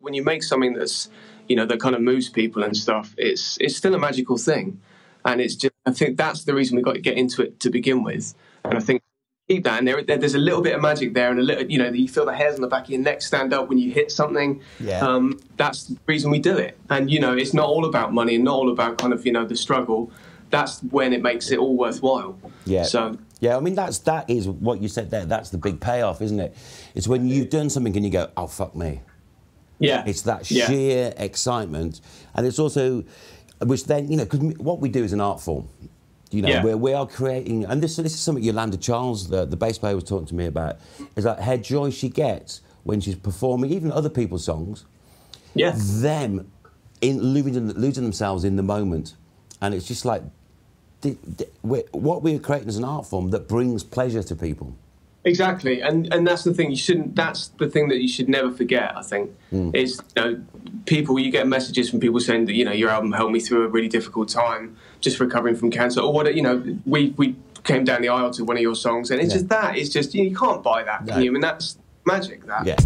when you make something that's you know that kind of moves people and stuff it's it's still a magical thing and it's just i think that's the reason we got to get into it to begin with and i think keep that and there, there's a little bit of magic there and a little you know you feel the hairs on the back of your neck stand up when you hit something Yeah. um, that's the reason we do it and you know it's not all about money and not all about kind of you know the struggle that's when it makes it all worthwhile Yeah. so Yeah, I mean that's that is what you said there. That's the big payoff, isn't it? It's when you've done something and you go, "Oh fuck me." Yeah It's that Yeah. sheer excitement, and it's also, which then you know, because what we do is an art form. You know, Yeah. where we are creating, and this this is something Yolanda Charles, the, the bass player, was talking to me about, is that her joy she gets when she's performing even other people's songs, yeah them in losing, losing themselves in the moment, and it's just like the, the, what we're creating is an art form that brings pleasure to people. Exactly, and and that's the thing you shouldn't. That's the thing that you should never forget. I think hmm. is you know people. You get messages from people saying that you know your album helped me through a really difficult time, just recovering from cancer, or what you know. We we came down the aisle to one of your songs, and it's Yeah. just that. It's just you, you can't buy that, can you? I mean that's magic. That Yeah.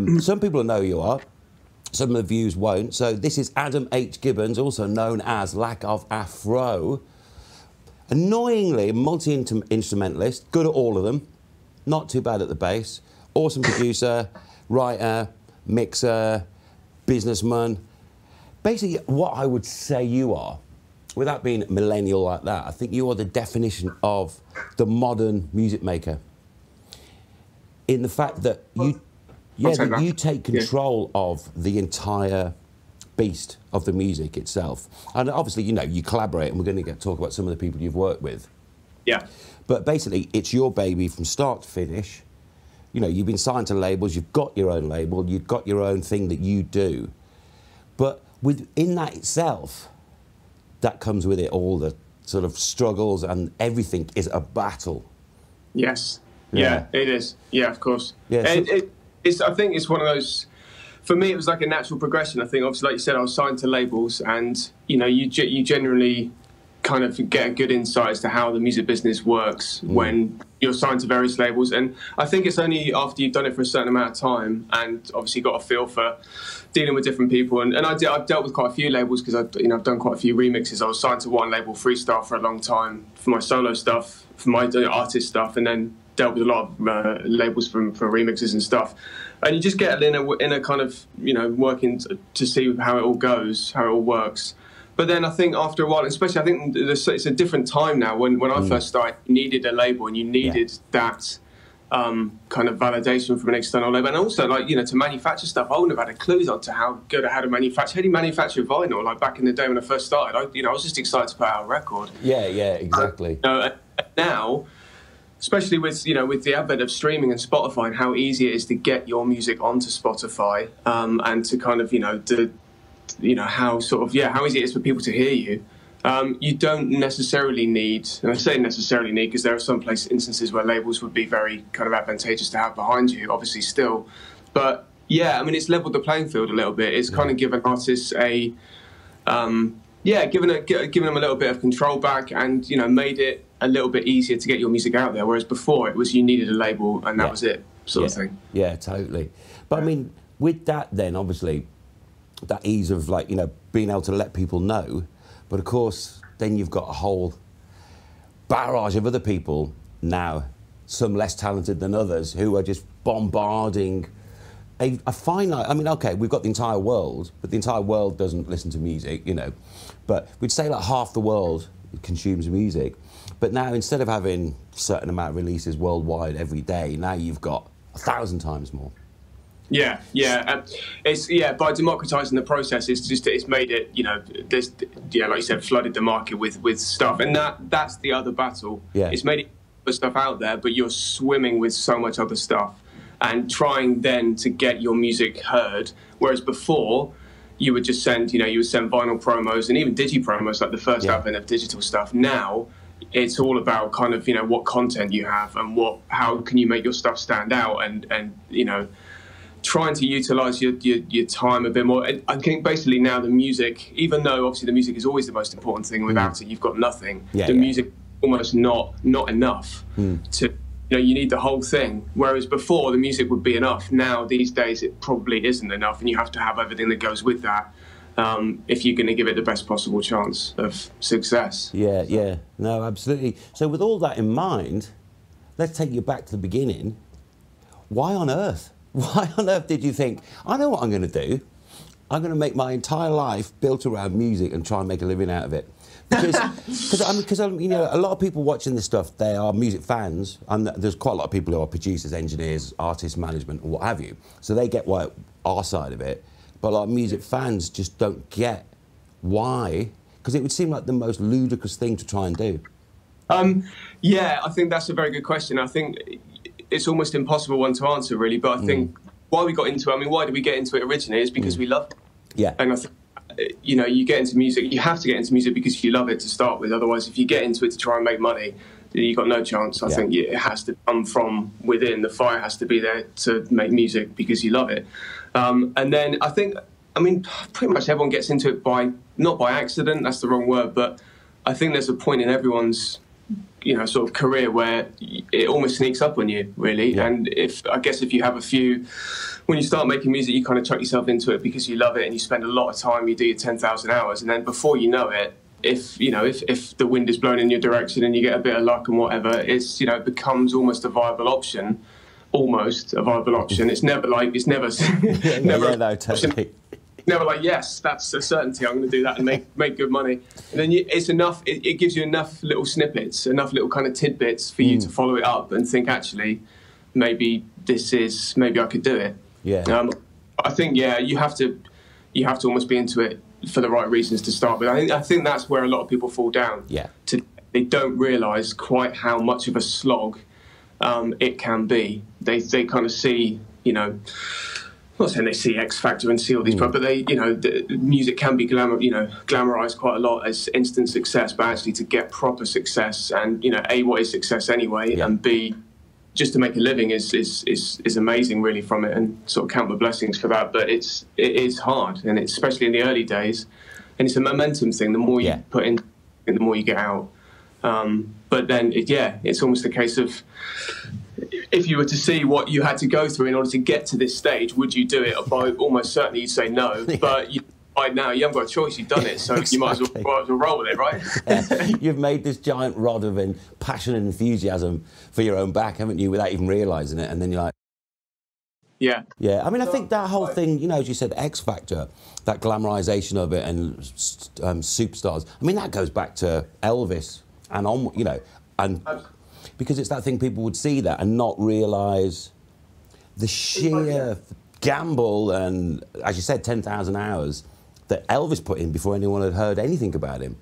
Um, some people know you are. Some of the views won't. So this is Adam H. Gibbons, also known as Lack of Afro. Annoyingly, multi-instrumentalist, good at all of them. Not too bad at the bass. Awesome producer, writer, mixer, businessman. Basically, what I would say you are, without being millennial like that, I think you are the definition of the modern music maker. In the fact that you, yeah, that you take Yeah. control of the entire beast of the music itself. And obviously, you know, you collaborate, and we're going to get talk about some of the people you've worked with. yeah, But basically, it's your baby from start to finish. You know, you've been signed to labels, you've got your own label, you've got your own thing that you do. But within that itself, that comes with it all the sort of struggles and everything is a battle. Yes. Yeah. Yeah, it is. Yeah, of course. Yeah, so- it, it, it's. I think it's one of those. For me, it was like a natural progression. I think, obviously, like you said, I was signed to labels, and you know, you you generally kind of get a good insight as to how the music business works mm. when you're signed to various labels. And I think it's only after you've done it for a certain amount of time, and obviously got a feel for dealing with different people. And, and I I've dealt with quite a few labels because I've you know I've done quite a few remixes. I was signed to one label, Freestyle, for a long time for my solo stuff, for my artist stuff, and then dealt with a lot of uh, labels from for remixes and stuff. And you just get in a in a kind of you know working to, to see how it all goes, how it all works. But then I think after a while, especially I think it's a different time now. When when I first started, you needed a label and you needed that um, kind of validation from an external label, and also like you know to manufacture stuff. I wouldn't have had a clue on to how good I had to manufacture. How do you manufacture vinyl? Like back in the day when I first started, I you know I was just excited to put out a record. Yeah, yeah, exactly. You know, now, especially with you know with the advent of streaming and Spotify and how easy it is to get your music onto Spotify um, and to kind of you know the you know how sort of yeah how easy it is for people to hear you. Um, you don't necessarily need, and I say necessarily need because there are some place instances where labels would be very kind of advantageous to have behind you, obviously still, but yeah, I mean it's leveled the playing field a little bit. It's kind of given artists a um, yeah, given a, gi- given them a little bit of control back, and you know, made it a little bit easier to get your music out there. Whereas before, it was you needed a label, and that Yeah. was it, sort of yeah. thing. Yeah, totally. But I mean, with that, then obviously, that ease of like you know being able to let people know, but of course, then you've got a whole barrage of other people now, some less talented than others, who are just bombarding. A, a finite, I mean, okay, we've got the entire world, but the entire world doesn't listen to music, you know. But we'd say like half the world consumes music. But now, instead of having a certain amount of releases worldwide every day, now you've got a thousand times more. Yeah, yeah, um, it's yeah. By democratizing the process, it's just it's made it. You know, there's yeah, like you said, flooded the market with with stuff, and that that's the other battle. Yeah. it's made it put stuff out there, but you're swimming with so much other stuff, and trying then to get your music heard. Whereas before, you would just send, you know, you would send vinyl promos and even digi promos, like the first Yeah. advent of digital stuff. Now it's all about kind of you know what content you have and what how can you make your stuff stand out and and you know trying to utilize your, your, your time a bit more. I think basically now the music, even though obviously the music is always the most important thing, without mm. it you've got nothing. Yeah, the yeah. music almost not not enough mm. to you know you need the whole thing. Whereas before the music would be enough. Now these days it probably isn't enough, and you have to have everything that goes with that. Um, if you're going to give it the best possible chance of success. Yeah, yeah, no, absolutely. So, with all that in mind, let's take you back to the beginning. Why on earth why on earth did you think, I know what I'm going to do? I'm going to make my entire life built around music and try and make a living out of it. Because, cause I'm, cause I'm, you know, a lot of people watching this stuff, they are music fans, and there's quite a lot of people who are producers, engineers, artists, management, or what have you. So they get why our side of it, but like music fans just don't get why, because it would seem like the most ludicrous thing to try and do. Um, yeah, I think that's a very good question. I think it's almost impossible one to answer really. But I think mm. why we got into it. I mean, why did we get into it originally? Is because mm. we love it. Yeah. And I think you know you get into music. You have to get into music because you love it to start with. Otherwise, if you get into it to try and make money, you got no chance. I yeah. think it has to come from within. The fire has to be there to make music because you love it. Um, and then I think, I mean, pretty much everyone gets into it by not by accident. That's the wrong word, but I think there's a point in everyone's you know sort of career where it almost sneaks up on you really yeah. and if i guess if you have a few when you start making music you kind of chuck yourself into it because you love it and you spend a lot of time you do your 10,000 hours and then before you know it if you know if, if the wind is blowing in your direction and you get a bit of luck and whatever it's you know it becomes almost a viable option almost a viable option it's never like it's never yeah, never yeah, no, totally never like, yes, that's a certainty. I'm going to do that and make make good money. And then you, it's enough. It, it, gives you enough little snippets, enough little kind of tidbits for mm. you to follow it up and think, actually, maybe this is maybe I could do it. Yeah. Um, I think yeah, you have to you have to almost be into it for the right reasons to start with. I think I think that's where a lot of people fall down. Yeah. To, they don't realise quite how much of a slog um, it can be. They they kind of see you know I'm not saying they see X Factor and see all these, mm. but they, you know, the music can be glamour, you know, glamorized quite a lot as instant success, but actually to get proper success and, you know, A, what is success anyway, yeah. and B, just to make a living is, is, is, is amazing really from it and sort of count the blessings for that. But it's, it is hard and it's, especially in the early days and it's a momentum thing. The more you yeah. put in, the more you get out. Um, but then, it, yeah, it's almost a case of if you were to see what you had to go through in order to get to this stage, would you do it? By almost certainly, you'd say no. But you, now, you haven't got a choice. You've done it, so exactly. you might as, well, might as, well, roll with it, right? You've made this giant rod of passion and enthusiasm for your own back, haven't you? Without even realising it, and then you're like. Yeah. Yeah. I mean, I think that whole thing, you know, as you said, X Factor, that glamorization of it and um, superstars. I mean, that goes back to Elvis and on, you know, and because it's that thing people would see that and not realise the sheer gamble and, as you said, 10,000 hours that Elvis put in before anyone had heard anything about him.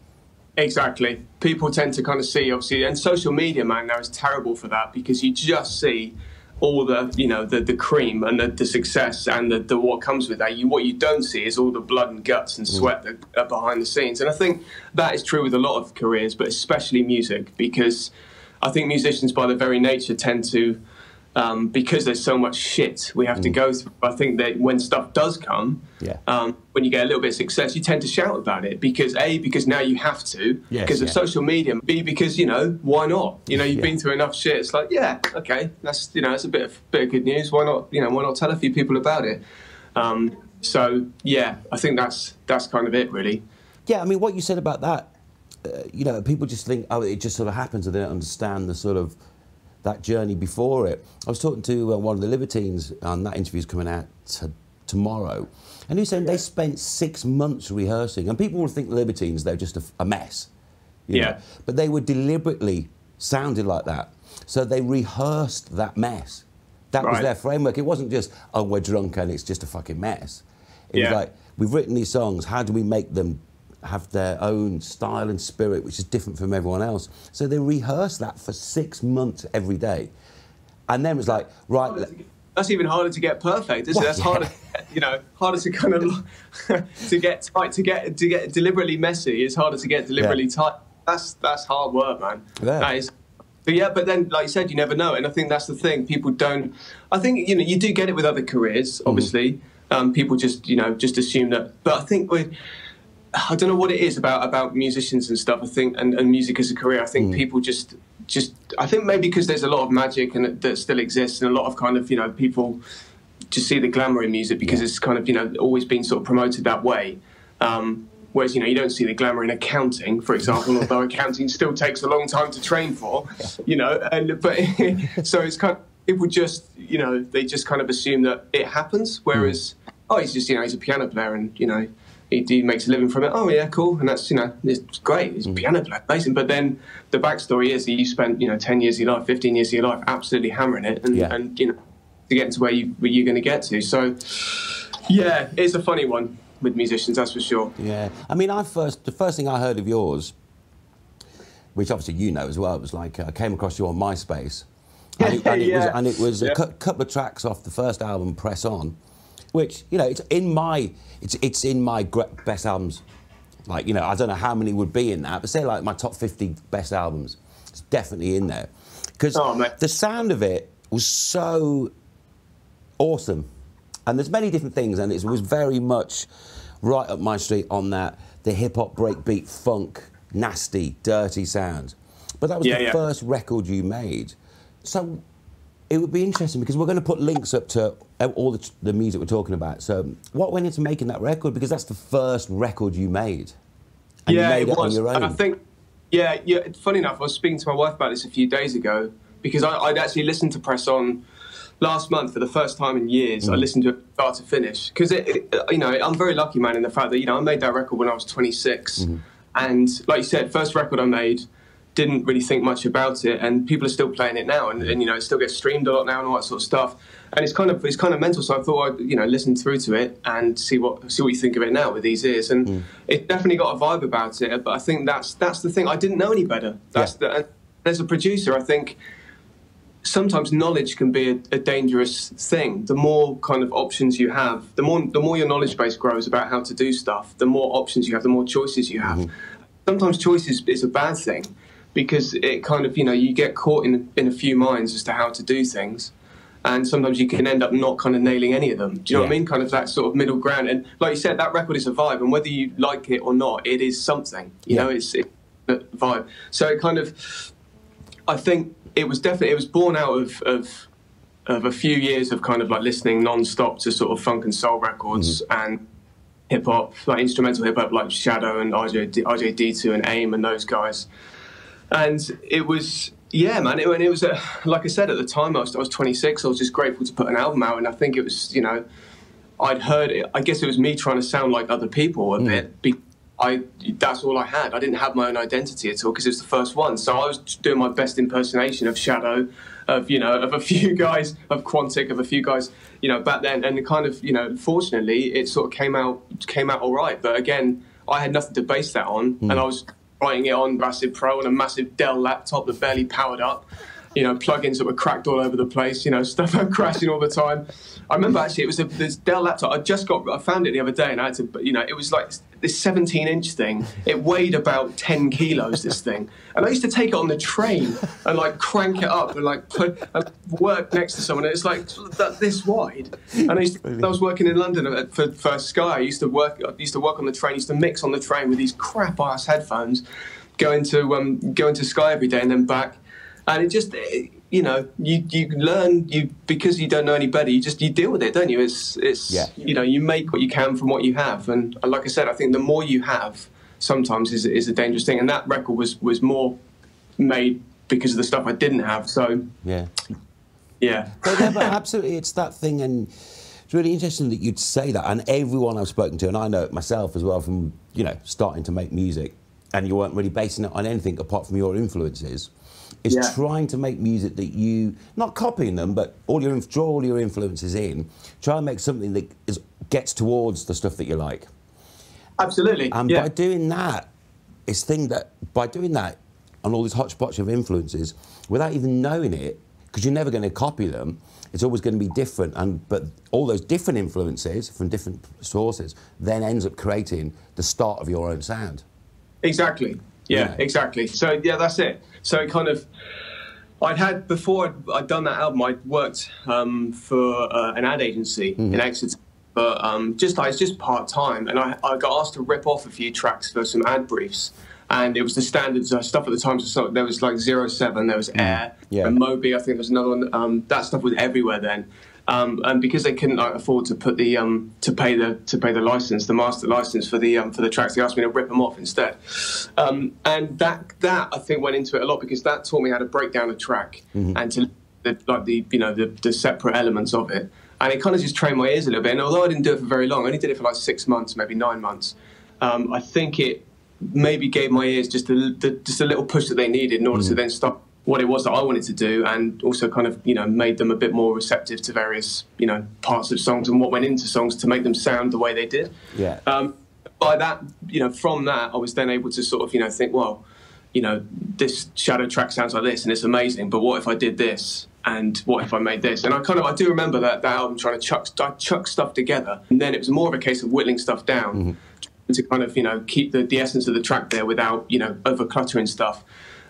Exactly. People tend to kind of see, obviously, and social media, man, now is terrible for that because you just see all the, you know, the, the cream and the, the success and the, the what comes with that. You, what you don't see is all the blood and guts and mm. sweat mm. that are behind the scenes. And I think that is true with a lot of careers, but especially music, because I think musicians, by their very nature, tend to, um, because there's so much shit we have mm. to go through. I think that when stuff does come, yeah. um, when you get a little bit of success, you tend to shout about it because a because now you have to yes, because of social media. B because you know why not? You know you've yeah. been through enough shit. It's like yeah, okay, that's you know it's a bit of bit of good news. Why not? You know why not tell a few people about it? Um, so yeah, I think that's that's kind of it really. Yeah, I mean what you said about that uh, you know, people just think, oh, it just sort of happens, and they don't understand the sort of that journey before it. I was talking to uh, one of the Libertines, and that interview's coming out tomorrow, and he was saying they spent six months rehearsing, and people would think the Libertines they're just a, a mess, yeah, know? but they were deliberately sounded like that, so they rehearsed that mess. That right. was their framework. It wasn't just, oh, we're drunk and it's just a fucking mess. It yeah. was like, we've written these songs, how do we make them have their own style and spirit, which is different from everyone else. So they rehearse that for six months every day. And then it was like, right. That's even harder to get perfect, isn't well, it? That's yeah. harder, you know, harder to kind of to get tight, to get to get deliberately messy. It's harder to get deliberately yeah. tight. that's that's hard work, man. Yeah. That is. But yeah, but then, like you said, you never know, and I think that's the thing. People don't. I think you know you do get it with other careers. Obviously, um, people just you know just assume that. But I think with I don't know what it is about about musicians and stuff. I think and, and music as a career. I think people just just I think maybe because there's a lot of magic and that still exists and a lot of kind of you know people just see the glamour in music because it's kind of you know always been sort of promoted that way. Um, whereas you know you don't see the glamour in accounting, for example, although accounting still takes a long time to train for, you know. And but so it's kind of people just you know they just kind of assume that it happens, whereas oh he's just you know he's a piano player and you know. He, he makes a living from it. Oh yeah, cool, and that's you know it's great. He's a piano player, amazing. But then the backstory is that you spent you know ten years of your life, fifteen years of your life, absolutely hammering it, and, Yeah. and you know to get to where you where you're going to get to. So yeah, it's a funny one with musicians, that's for sure. Yeah, I mean, I first the first thing I heard of yours, which obviously you know as well, it was like uh, I came across you on MySpace, and it, and it was, and it was a Yeah. cou- couple of tracks off the first album, Press On, which you know it's in my it's it's in my best albums. Like you know, I don't know how many would be in that, but say like my top fifty best albums, it's definitely in there because Oh, the sound of it was so awesome. And there's many different things, and it was very much right up my street on that the hip hop, breakbeat, funk, nasty, dirty sound. But that was Yeah, the yeah. first record you made. So it would be interesting because we're going to put links up to all the, the music we're talking about. So what went into making that record? Because that's the first record you made. And yeah, you made it it, was. on your own. And I think, yeah, yeah. Funny enough, I was speaking to my wife about this a few days ago because I, I'd actually listened to Press On last month for the first time in years. I Mm. listened to it start to finish because it, it, you know, I'm very lucky, man, in the fact that you know I made that record when I was 26, Mm-hmm. and like you said, first record I made. Didn't really think much about it, and people are still playing it now, and, and you know it still gets streamed a lot now and all that sort of stuff. And it's kind of it's kind of mental. So I thought I'd you know listen through to it and see what see what you think of it now with these ears. And Mm. it definitely got a vibe about it. But I think that's that's the thing. I didn't know any better. That's the and as a producer, I think sometimes knowledge can be a, a dangerous thing. The more kind of options you have, the more the more your knowledge base grows about how to do stuff. The more options you have, the more choices you have. Sometimes choice is, is a bad thing because it kind of you know you get caught in in a few minds as to how to do things. And sometimes you can end up not kind of nailing any of them. Do you know what I mean? Kind of that sort of middle ground. And like you said, that record is a vibe, and whether you like it or not, it is something. You Yeah. know, it's, it's a vibe. So it kind of, I think it was definitely it was born out of of of a few years of kind of like listening non-stop to sort of funk and soul records mm-hmm. and hip hop, like instrumental hip hop, like Shadow and RJ D- RJ D2 and AIM and those guys. And it was yeah, man. It, and it was a, like I said at the time, I was, I was 26. I was just grateful to put an album out, and I think it was you know I'd heard it. I guess it was me trying to sound like other people a bit. Mm. Be, I that's all I had. I didn't have my own identity at all because it was the first one. So I was doing my best impersonation of Shadow, of you know, of a few guys, of Quantic, of a few guys, you know, back then. And kind of, you know, fortunately, it sort of came out came out all right. But again, I had nothing to base that on, and mm. I was writing it on Massive Pro on a massive Dell laptop that barely powered up you know, plugins that were cracked all over the place, you know, stuff crashing all the time. I remember actually it was a this Dell laptop. I just got, I found it the other day, and I had to, you know, it was like this 17 inch thing. It weighed about 10 kilos. This thing, and I used to take it on the train and like crank it up and like put and work next to someone. And it's like that, this wide. And I used to, I was working in London at- for, for Sky. I used to work. I used to work on the train. I used to mix on the train with these crap ass headphones, going to um, going to Sky every day and then back and it just eh, you know you you learn you because you don't know any better you just you deal with it don't you it's it's Yeah. you know you make what you can from what you have and like i said i think the more you have sometimes is, is a dangerous thing and that record was was more made because of the stuff i didn't have so yeah. yeah But, yeah, but absolutely, it's that thing, and it's really interesting that you'd say that. And everyone I've spoken to, and I know it myself as well, from you know starting to make music, and you weren't really basing it on anything apart from your influences, is Yeah. trying to make music that you not copying them, but all your draw all your influences in, try and make something that is gets towards the stuff that you like. absolutely And yeah by doing that, it's thing that by doing that and all this hodgepodge of influences, without even knowing it, because you're never going to copy them, it's always going to be different. And but all those different influences from different sources then ends up creating the start of your own sound. Exactly. Yeah, exactly. So yeah, that's it. So it kind of. I'd had before I'd, I'd done that album. I'd worked um, for uh, an ad agency in Exeter, but um, just like it's just part time, and I, I got asked to rip off a few tracks for some ad briefs, and it was the standards uh, stuff at the time. So there was like Zero Seven, there was Air, Yeah. and Moby. I think there was another one. Um, that stuff was everywhere then. Um, and because they couldn't like, afford to put the um, to pay the to pay the license, the master license for the um, for the tracks, they asked me to rip them off instead. Um, and that that I think went into it a lot because that taught me how to break down a track and to the, like the you know the, the separate elements of it. And it kind of just trained my ears a little bit. And although I didn't do it for very long, I only did it for like six months, maybe nine months. Um, I think it maybe gave my ears just a, the, just a little push that they needed in order to then stop what it was that I wanted to do, and also kind of you know made them a bit more receptive to various you know parts of songs and what went into songs to make them sound the way they did. Yeah. Um, by that, you know, from that, I was then able to sort of you know think, well, you know, this Shadow track sounds like this and it's amazing, but what if I did this? And what if I made this? And I kind of I do remember that, that album trying to chuck I chuck stuff together, and then it was more of a case of whittling stuff down to kind of you know keep the, the essence of the track there without you know over cluttering stuff.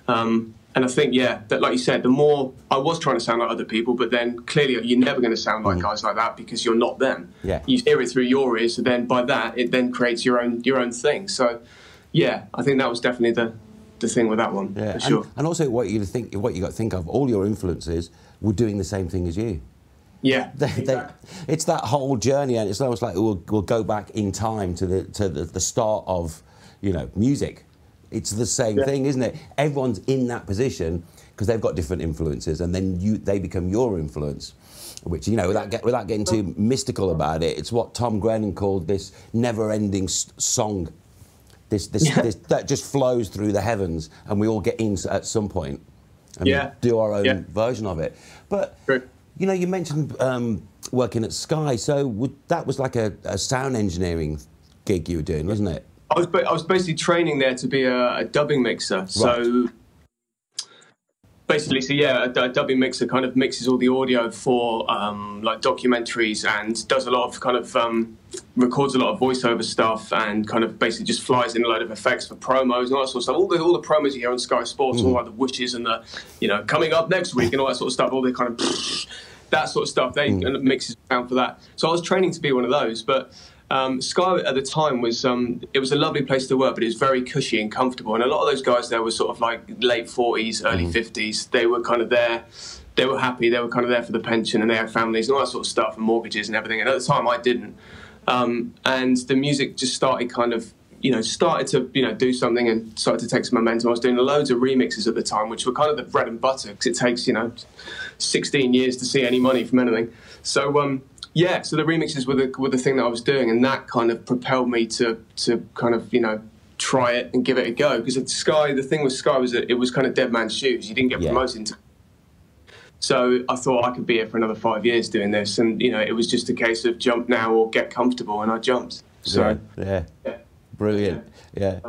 Um, and I think yeah, that like you said, the more I was trying to sound like other people, but then clearly you're never going to sound like mm. guys like that because you're not them. Yeah. You hear it through your ears, so then by that it then creates your own your own thing. So yeah, I think that was definitely the the thing with that one Yeah, for and, sure. and also what you think, what you got to think of, all your influences were doing the same thing as you. Yeah, They, they, it's that whole journey, and it's almost like we'll, we'll go back in time to the to the, the start of, you know, music. It's the same Yeah. thing, isn't it? Everyone's in that position because they've got different influences, and then you they become your influence. Which you know, without get, without getting too mystical about it, it's what Tom Grennan called this never-ending song. This, this, this that just flows through the heavens, and we all get in at some point and Yeah. do our own Yeah. version of it. But True. you know, you mentioned um, working at Sky, so would, that was like a, a sound engineering gig you were doing, wasn't it? I was ba- I was basically training there to be a, a dubbing mixer. So basically, so yeah, a, a dubbing mixer kind of mixes all the audio for um, like documentaries and does a lot of kind of um, records a lot of voiceover stuff and kind of basically just flies in a load of effects for promos and all that sort of stuff. All the all the promos you hear on Sky Sports, all like the wishes and the you know coming up next week and all that sort of stuff. All the kind of that sort of stuff. They it mixes sound for that. So I was training to be one of those, but. Um, Sky at the time was um, it was a lovely place to work, but it was very cushy and comfortable. And a lot of those guys there were sort of like late forties, early fifties. They were kind of there. They were happy. They were kind of there for the pension, and they had families and all that sort of stuff, and mortgages and everything. And at the time, I didn't. Um, and the music just started kind of you know started to you know do something and started to take some momentum. I was doing loads of remixes at the time, which were kind of the bread and butter because it takes you know 16 years to see any money from anything. So um, yeah, so the remixes were the were the thing that I was doing, and that kind of propelled me to to kind of you know try it and give it a go because at Sky the thing with Sky was that it was kind of dead man's shoes. You didn't get Yeah. promoted into so I thought I could be here for another five years doing this, and you know it was just a case of jump now or get comfortable, and I jumped. So yeah, yeah. brilliant. Yeah,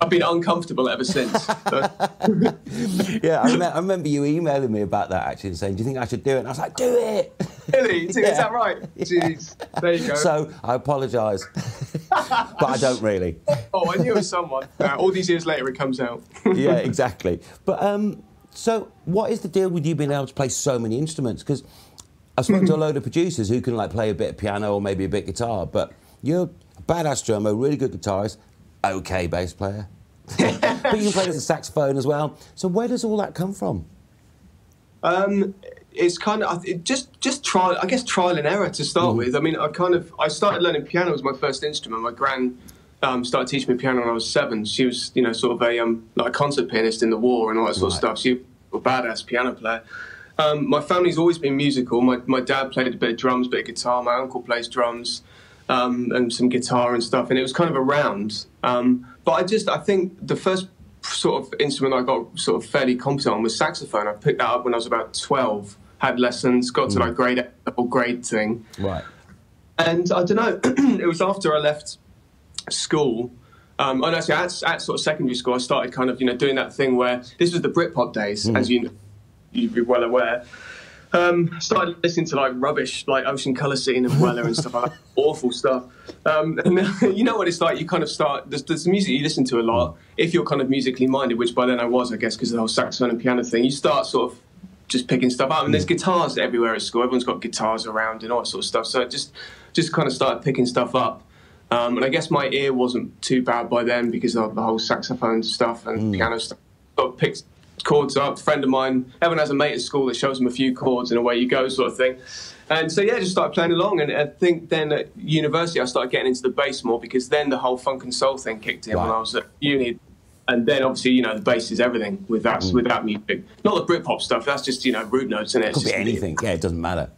I've been uncomfortable ever since. Yeah. I, remember, I remember you emailing me about that actually, and saying, "Do you think I should do it?" And I was like, "Do it." really, is that right? Jeez, there you go. So I apologise, but I don't really. oh, I knew it was someone. Uh, all these years later, it comes out. yeah, exactly. But um, so what is the deal with you being able to play so many instruments? Because I've spoken to a load of producers who can like play a bit of piano or maybe a bit of guitar, but you're a badass drummer, really good guitarist, okay bass player. but you can play the saxophone as well. So where does all that come from? Um, it's kind of it just just trial. I guess trial and error to start Mm-hmm. with. I mean, I kind of I started learning piano as my first instrument. My gran um, started teaching me piano when I was seven. She was you know sort of a um, like a concert pianist in the war and all that sort of stuff. She was a badass piano player. Um, my family's always been musical. My my dad played a bit of drums, bit of guitar. My uncle plays drums. Um, and some guitar and stuff, and it was kind of around. Um, but I just, I think the first sort of instrument I got sort of fairly competent on was saxophone. I picked that up when I was about 12, had lessons, got to like grade or grade thing. Right. And I don't know, it was after I left school. Um, and actually, at, at sort of secondary school, I started kind of, you know, doing that thing where this was the Britpop days, as you, you'd be well aware, Um, started listening to like rubbish, like Ocean Colour Scene and Weller and stuff like that. Awful stuff. Um, and you know what it's like? You kind of start, there's, there's music you listen to a lot. If you're kind of musically minded, which by then I was, I guess, because of the whole saxophone and piano thing, you start sort of just picking stuff up. And there's guitars everywhere at school. Everyone's got guitars around and all that sort of stuff. So it just, just kind of started picking stuff up. Um, and I guess my ear wasn't too bad by then because of the whole saxophone stuff and mm. piano stuff. But picked chords up. A friend of mine, everyone has a mate at school that shows them a few chords and away you go, sort of thing. And so yeah, just started playing along. And I think then at university I started getting into the bass more because then the whole funk and soul thing kicked in right. when I was at uni. And then obviously you know the bass is everything with that mm. with that music. Not the Britpop stuff. That's just you know root notes and it. Could be anything. Yeah, it doesn't matter.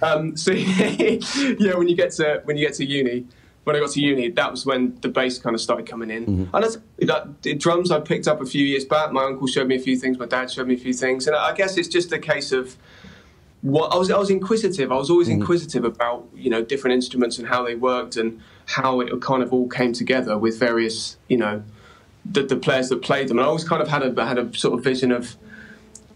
Um, so yeah, when you get to when you get to uni, when I got to uni, that was when the bass kind of started coming in. Mm-hmm. And that, the drums I picked up a few years back. My uncle showed me a few things. My dad showed me a few things, and I guess it's just a case of what I was. I was inquisitive. I was always mm-hmm. inquisitive about you know different instruments and how they worked and how it kind of all came together with various you know the, the players that played them. And I always kind of had a had a sort of vision of.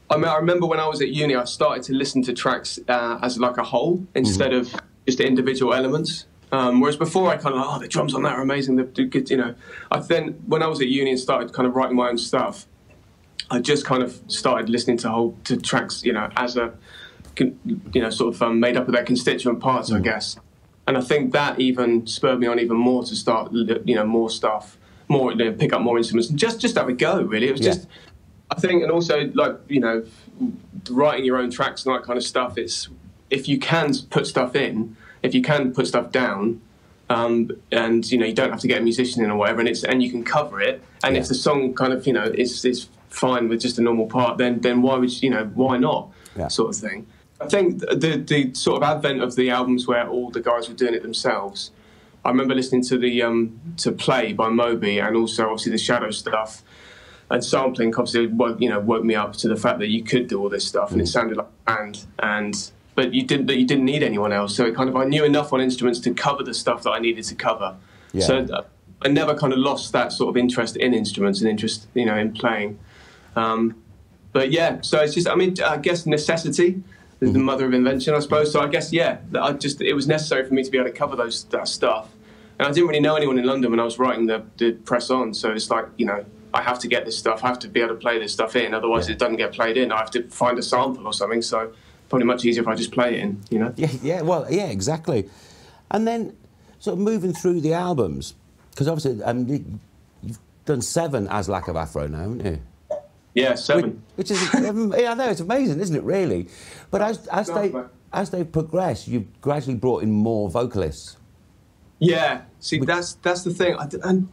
I mean, I remember when I was at uni, I started to listen to tracks uh, as like a whole instead mm-hmm. of just the individual elements. Um, whereas before, I kind of like, oh, the drums on that are amazing. Good, you know. I then when I was at uni and started kind of writing my own stuff, I just kind of started listening to whole to tracks, you know, as a, you know, sort of um, made up of their constituent parts, mm. I guess. And I think that even spurred me on even more to start, you know, more stuff, more you know, pick up more instruments, and just just have a go. Really, it was yeah. just. I think, and also like you know, writing your own tracks and that kind of stuff. It's if you can put stuff in if you can put stuff down, um, and you know you don't have to get a musician in or whatever, and it's and you can cover it, and yeah. if the song kind of you know is is fine with just a normal part, then then why would you, you know why not yeah. sort of thing. I think the the sort of advent of the albums where all the guys were doing it themselves. I remember listening to the um, to Play by Moby, and also obviously the Shadow stuff, and sampling obviously woke, you know woke me up to the fact that you could do all this stuff, and it mm. sounded like a band, and but you didn't you didn't need anyone else. So it kind of I knew enough on instruments to cover the stuff that I needed to cover. Yeah. So uh, I never kind of lost that sort of interest in instruments and interest you know in playing. Um, but yeah, so it's just I mean I guess necessity is mm-hmm. the mother of invention, I suppose. So I guess yeah, I just it was necessary for me to be able to cover those that stuff. And I didn't really know anyone in London when I was writing the, the Press On. So it's like you know I have to get this stuff. I have to be able to play this stuff in. Otherwise, yeah. it doesn't get played in. I have to find a sample or something. So probably much easier if I just play it in, you know? Yeah, yeah, well, yeah, exactly. And then sort of moving through the albums, because obviously um, you've done seven as Lack of Afro now, haven't you? Yeah, seven. Which, which is, yeah, I know, it's amazing, isn't it, really? But as, as, they, as they progress, you've gradually brought in more vocalists. Yeah, see, that's that's the thing. I, and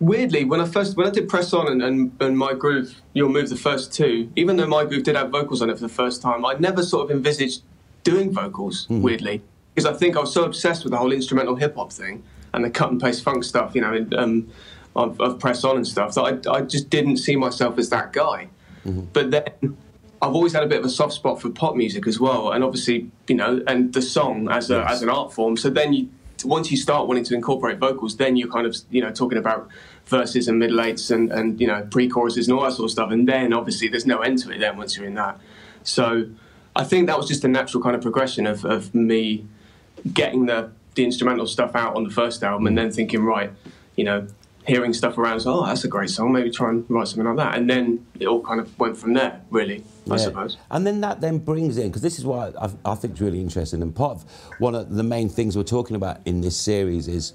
weirdly, when I first when I did Press On and, and, and My Groove Your Move the first two. Even though my groove did have vocals on it for the first time, I never sort of envisaged doing vocals. Mm. Weirdly, because I think I was so obsessed with the whole instrumental hip hop thing and the cut and paste funk stuff, you know, um, of, of, Press On and stuff. That I, I just didn't see myself as that guy. Mm-hmm. But then. I've always had a bit of a soft spot for pop music as well, and obviously, you know, and the song as a, yes. as an art form. So then you once you start wanting to incorporate vocals, then you're kind of you know talking about verses and middle eights and, and you know pre-choruses and all that sort of stuff. And then obviously there's no end to it then once you're in that. So I think that was just a natural kind of progression of, of me getting the the instrumental stuff out on the first album and then thinking right, you know, hearing stuff around, so, oh, that's a great song. Maybe try and write something like that. And then it all kind of went from there, really, I suppose. And then that then brings in, because this is why I, I think it's really interesting. And part of one of the main things we're talking about in this series is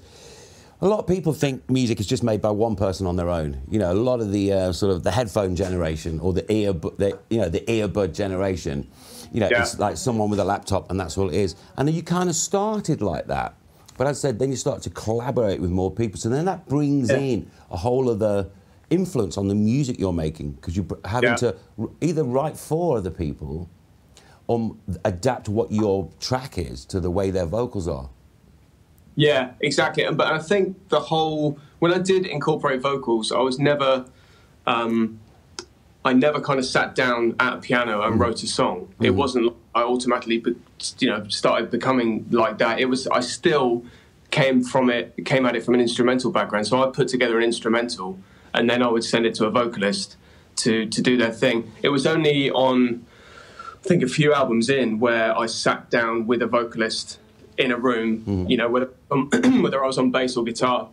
a lot of people think music is just made by one person on their own. You know, a lot of the uh, sort of the headphone generation or the ear, the, you know, the earbud generation. You know, yeah. it's like someone with a laptop and that's all it is. And then you kind of started like that. But as I said, then you start to collaborate with more people. So then that brings yeah. in a whole other influence on the music you're making because you're having yeah. to either write for other people or adapt what your track is to the way their vocals are. Yeah, exactly. But I think the whole when I did incorporate vocals, I was never, um, I never kind of sat down at a piano and wrote a song. Mm. It wasn't I automatically, you know, started becoming like that. It was I still came from it, came at it from an instrumental background. So I put together an instrumental, and then I would send it to a vocalist to to do their thing. It was only on I think a few albums in where I sat down with a vocalist in a room, mm. you know, whether um, whether I was on bass or guitar,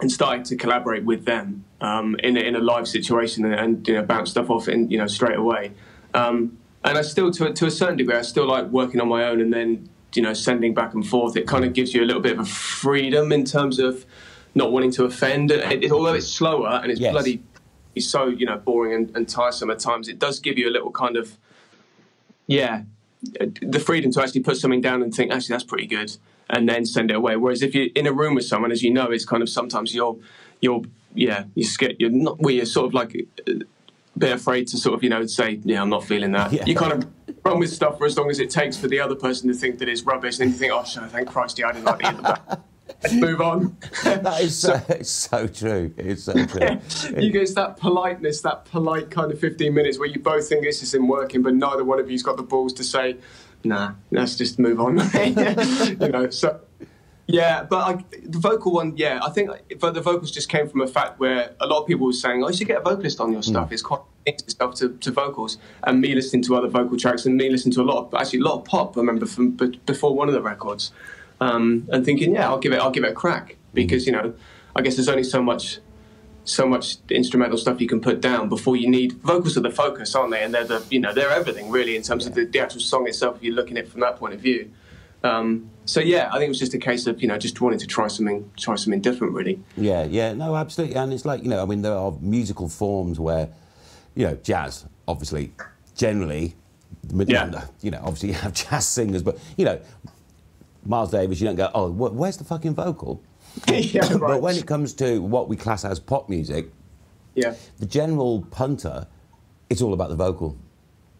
and started to collaborate with them um, in a, in a live situation and, and, you know bounce stuff off in you know straight away. Um, and I still, to to a certain degree, I still like working on my own and then you know sending back and forth. It kind of gives you a little bit of a freedom in terms of not wanting to offend. It, it, although it's slower and it's yes. bloody, it's so you know boring and, and tiresome at times. It does give you a little kind of yeah the freedom to actually put something down and think actually that's pretty good and then send it away. Whereas if you're in a room with someone, as you know, it's kind of sometimes you're you're yeah you're scared. You're not. Well, you're sort of like a bit afraid to sort of you know say yeah I'm not feeling that. Yeah. You kind of run with stuff for as long as it takes for the other person to think that it's rubbish, and then you think oh thank Christ yeah I didn't like the other. Let's move on. that is so, it's so true. It's so true. You get that politeness, that polite kind of 15 minutes where you both think this isn't working, but neither one of you's got the balls to say, nah, let's just move on. you know, so yeah, but I, the vocal one, yeah, I think but the vocals just came from a fact where a lot of people were saying, "Oh, you should get a vocalist on your stuff." Mm. It's quite stuff to, to vocals, and me listening to other vocal tracks, and me listening to a lot of actually a lot of pop. I remember from before one of the records, um, and thinking, "Yeah, I'll give it, I'll give it a crack," because you know, I guess there's only so much so much instrumental stuff you can put down before you need vocals are the focus, aren't they? And they're the you know they're everything really in terms of the, the, actual song itself. If you're looking at it from that point of view. Um, so yeah, I think it was just a case of you know just wanting to try something try something different really. Yeah, yeah, no, absolutely, and it's like you know I mean there are musical forms where you know jazz obviously generally yeah. you know obviously you have jazz singers, but you know Miles Davis you don't go oh where's the fucking vocal yeah, right. But when it comes to what we class as pop music, yeah, the general punter, it's all about the vocal.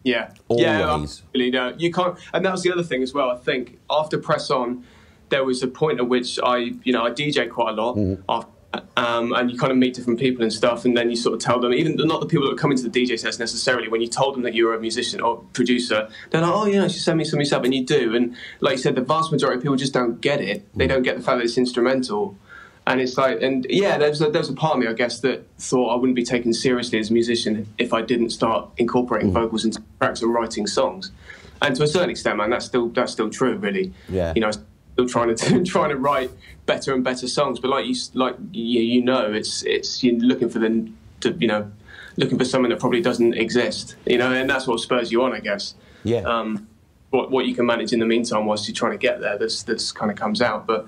Yeah, always. Yeah. No, you can't. And that was the other thing as well. I think after Press On, there was a point at which I, you know, I DJ quite a lot. Mm-hmm. After, um, and you kind of meet different people and stuff, and then you sort of tell them, even not the people that come into the DJ sets necessarily, when you told them that you were a musician or producer, they're like, oh, yeah, you send me some yourself, and you do. And like you said, the vast majority of people just don't get it. They mm. don't get the fact that it's instrumental. And it's like, and yeah, there's a, there's a part of me, I guess, that thought I wouldn't be taken seriously as a musician if I didn't start incorporating mm. vocals into tracks and writing songs. And to a certain extent, man, that's still that's still true, really. Yeah. You know, trying to trying to write better and better songs. But like you like you, you know, it's it's you're looking for the to, you know looking for something that probably doesn't exist. You know, and that's what spurs you on, I guess. Yeah. Um, what what you can manage in the meantime whilst you're trying to get there, this this kind of comes out. But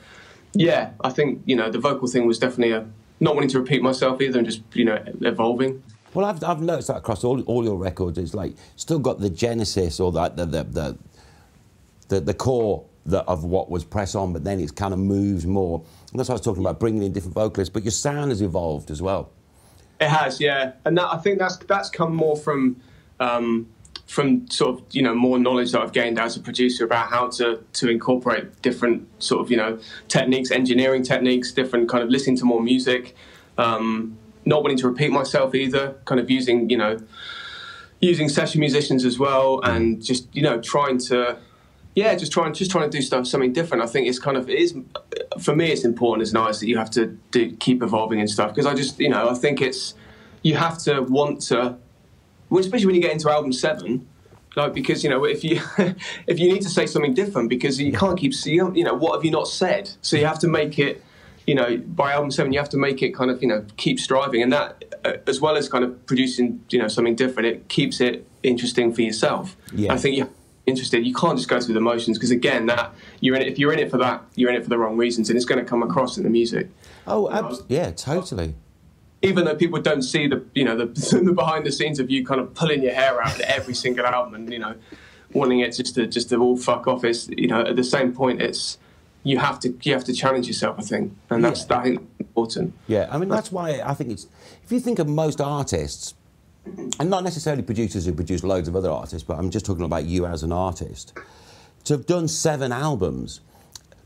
yeah, I think you know the vocal thing was definitely a not wanting to repeat myself either, and just you know evolving. Well, I've, I've noticed that across all, all your records, it's like still got the genesis or that the the, the the, the core that, of what was Press On, but then it's kind of moved more. And that's what I was talking about, bringing in different vocalists. But your sound has evolved as well. It has, yeah, and that, I think that's that's come more from um, from sort of you know more knowledge that I've gained as a producer about how to to incorporate different sort of you know techniques, engineering techniques, different kind of listening to more music, um, not wanting to repeat myself either, kind of using you know using session musicians as well, and just you know trying to yeah, just trying just trying to do stuff something different. I think it's kind of it is for me. It's important as an artist that you have to do, keep evolving and stuff because I just you know I think it's you have to want to, well, especially when you get into album seven, like because you know if you if you need to say something different because you can't keep seeing you know what have you not said so you have to make it you know by album seven you have to make it kind of you know keep striving and that uh, as well as kind of producing you know something different it keeps it interesting for yourself yeah. i think you interested, you can't just go through the motions because again, that you're in it. If you're in it for that, you're in it for the wrong reasons, and it's going to come across in the music. Oh, abs- yeah, totally. Even though people don't see the you know the, the behind the scenes of you kind of pulling your hair out at every single album and you know wanting it just to just to all fuck off. It's you know at the same point it's you have to you have to challenge yourself. I think, and that's yeah. I think important. Yeah, I mean that's why I think it's if you think of most artists and not necessarily producers who produce loads of other artists, but I'm just talking about you as an artist, to have done seven albums.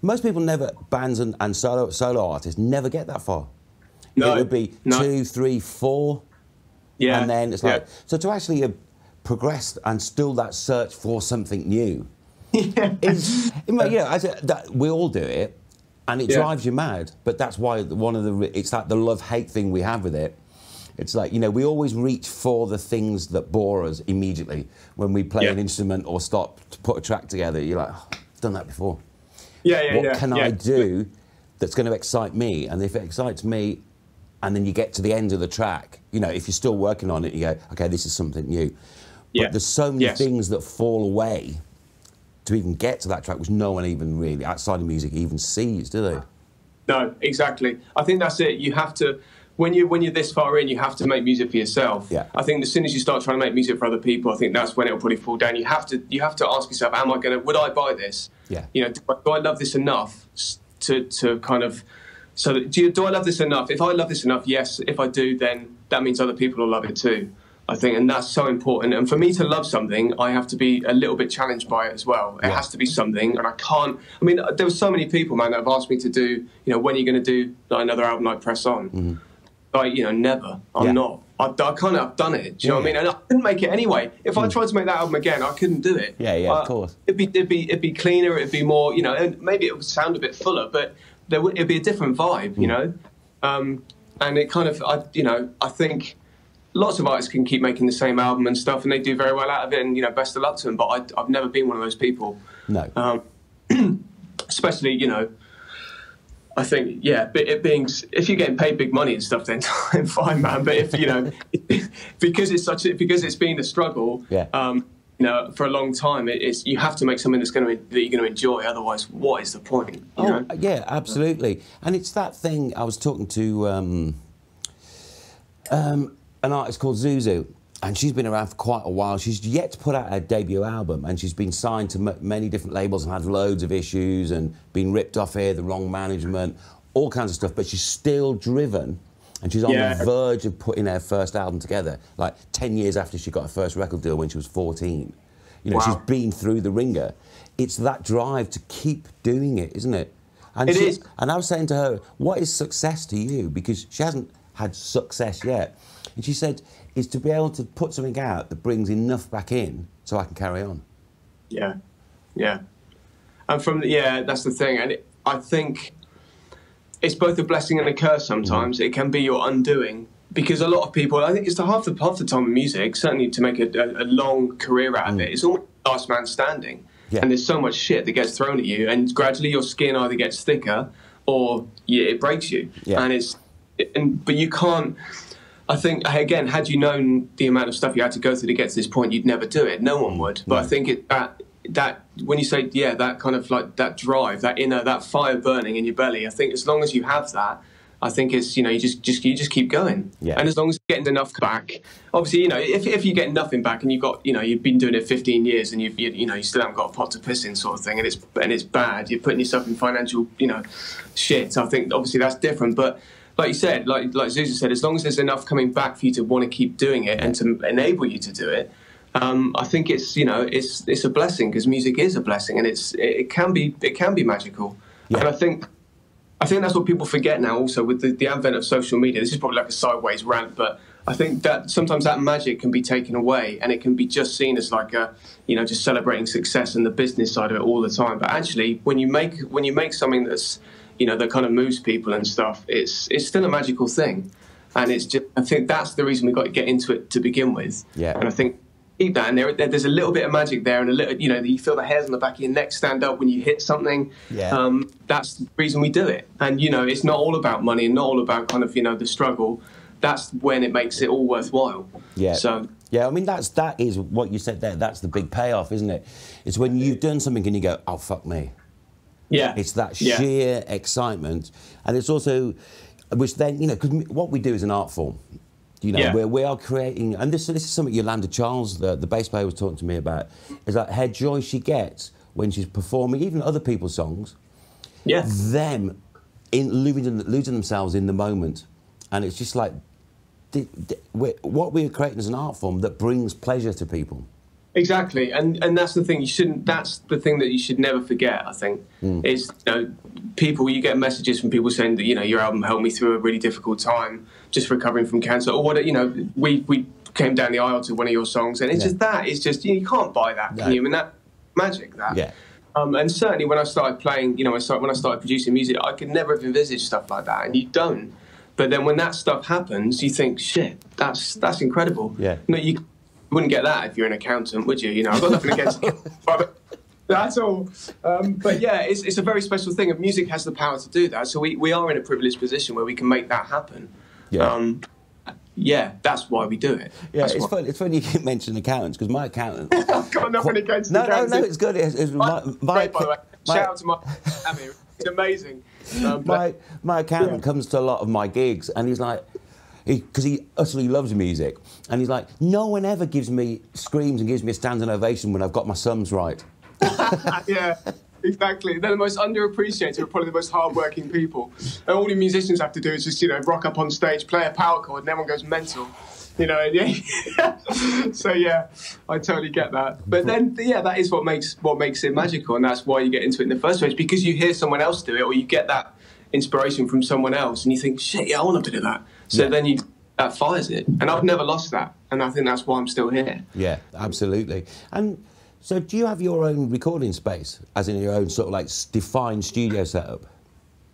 Most people never, bands and, and solo, solo artists never get that far. No, it would be no. two, three, four. Yeah. And then it's like, yeah. so to actually have progressed and still that search for something new. yeah. Is, you know, that, we all do it and it yeah. drives you mad, but that's why one of the, it's like the love hate thing we have with it It's like, you know, we always reach for the things that bore us immediately. When we play Yeah. an instrument or stop to put a track together, you're like, oh, I've done that before. Yeah, yeah, what yeah. can yeah. I do that's going to excite me? And if it excites me, and then you get to the end of the track, you know, if you're still working on it, you go, okay, this is something new. But there's so many Yes. things that fall away to even get to that track, which no one even really, outside of music, even sees, do they? No, exactly. I think that's it. You have to when you when you're this far in, you have to make music for yourself. Yeah. I think as soon as you start trying to make music for other people, I think that's when it'll probably fall down. You have to you have to ask yourself, am I gonna would I buy this? Yeah. You know, do I, do I love this enough to to kind of so that, do you, do I love this enough? If I love this enough, yes. If I do, then that means other people will love it too. I think, and that's so important. And for me to love something, I have to be a little bit challenged by it as well. It Yeah. has to be something, and I can't. I mean, there were so many people, man, that have asked me to do, you know, when are you going to do another album like Press On? Mm-hmm. Like, you know, never. I'm Yeah. not. I, I kind of have done it. Do you know what I mean? And I couldn't make it anyway. If I tried to make that album again, I couldn't do it. Yeah, yeah, of Uh, course. It'd be, it'd be, it'd be cleaner. It'd be more, you know, and maybe it would sound a bit fuller, but there would, it'd be a different vibe, Mm. you know. Um, and it kind of, I, you know, I think lots of artists can keep making the same album and stuff, and they do very well out of it. And you know, best of luck to them. But I, I've never been one of those people. No. Um, especially, you know, I think, yeah, but it being, if you're getting paid big money and stuff, then fine, man. But if, you know, because it's such a, because it's been a struggle, Yeah. um, you know, for a long time, it, it's, you have to make something that's going to, that you're going to enjoy. Otherwise, what is the point? You Oh, know? yeah, absolutely. And it's that thing. I was talking to um, um, an artist called Zuzu, and she's been around for quite a while. She's yet to put out her debut album, and she's been signed to many different labels and had loads of issues and been ripped off here, the wrong management, all kinds of stuff. But she's still driven. And she's on Yeah. the verge of putting her first album together, like 10 years after she got her first record deal when she was 14. You know, Wow. she's been through the ringer. It's that drive to keep doing it, isn't it? And It she, is. And I was saying to her, what is success to you? Because she hasn't had success yet. And she said, is to be able to put something out that brings enough back in so I can carry on. Yeah, yeah. And from the, yeah, that's the thing, and it, I think it's both a blessing and a curse. Sometimes it can be your undoing because a lot of people. I think it's the half the half the time in music. Certainly to make a, a, a long career out of mm. it, it's almost last man standing. Yeah. And there's so much shit that gets thrown at you, and gradually your skin either gets thicker or yeah, it breaks you. Yeah. And it's and but you can't. I think again, had you known the amount of stuff you had to go through to get to this point, you'd never do it. No one would. But I think it, that that when you say yeah, that kind of like that drive, that inner that fire burning in your belly. I think as long as you have that, I think it's you know you just just you just keep going. Yeah. And as long as you're getting enough back, obviously you know if if you get nothing back and you've got you know you've been doing it 15 years and you've you, you know you still haven't got a pot to piss in sort of thing and it's and it's bad. You're putting yourself in financial you know shit. I think obviously that's different, but like you said, like like Zuzu said, as long as there's enough coming back for you to want to keep doing it and to enable you to do it, um, I think it's you know it's it's a blessing because music is a blessing and it's it, can be it can be magical. Yeah. And I think I think that's what people forget now. Also with the, the advent of social media, this is probably like a sideways rant, but I think that sometimes that magic can be taken away and it can be just seen as like a you know just celebrating success and the business side of it all the time. But actually, when you make when you make something that's you know that kind of moves people and stuff, it's it's still a magical thing. And it's just I think that's the reason we got to get into it to begin with. Yeah. And I think keep that, and there, there, there's a little bit of magic there, and a little, you know, you feel the hairs on the back of your neck stand up when you hit something. Yeah. Um, that's the reason we do it, and you know, it's not all about money, and not all about kind of you know the struggle. That's when it makes it all worthwhile. Yeah. So Yeah, I mean that's that is what you said there. That's the big payoff, isn't it? It's when you've done something and you go, "Oh fuck me." Yeah, It's that Yeah. sheer excitement, and it's also, which then you know, because what we do is an art form. You know, Yeah. where we are creating, and this this is something Yolanda Charles, the, the bass player, was talking to me about, is that her joy she gets when she's performing even other people's songs, yeah, them in losing, losing themselves in the moment, and it's just like the, the, we're, what we're creating is an art form that brings pleasure to people. Exactly, and and that's the thing. You shouldn't. That's the thing that you should never forget. I think is you know people. You get messages from people saying that you know your album helped me through a really difficult time, just recovering from cancer, or what. You know, we we came down the aisle to one of your songs, and it's Yeah. just that. It's just you, know, you can't buy that, No. can you? I mean that magic that. Yeah. Um, and certainly when I started playing, you know, I started, when I started producing music, I could never have envisaged stuff like that, and you don't. But then when that stuff happens, you think, shit, that's that's incredible. Yeah. No, you wouldn't get that if you're an accountant, would you? You know, I've got nothing against that's all. Um, but yeah, it's, it's a very special thing, and music has the power to do that. So we, we are in a privileged position where we can make that happen. Yeah. Um, yeah, that's why we do it. Yeah, That's it's why- funny. It's funny you keep mentioning accountants because my accountant. I've got nothing against no, no, accountants. no, it's good. It's, it's my, my, Great, by the way. my- Shout out to my. It's amazing. Um, my my accountant Yeah. comes to a lot of my gigs and he's like because he, utterly loves music and he's like no one ever gives me screams and gives me a standing ovation when i've got my sums right yeah, exactly. They're the most underappreciated, but probably the most hardworking people. And all the musicians have to do is just, you know, rock up on stage, play a power chord, and everyone goes mental. You know, yeah. so yeah, I totally get that. But then, yeah, that is what makes what makes it magical, and that's why you get into it in the first place because you hear someone else do it, or you get that inspiration from someone else, and you think, shit, yeah, I want to do that. So Yeah. then you that fires it, and I've never lost that, and I think that's why I'm still here. yeah absolutely and so do you have your own recording space as in your own sort of like defined studio setup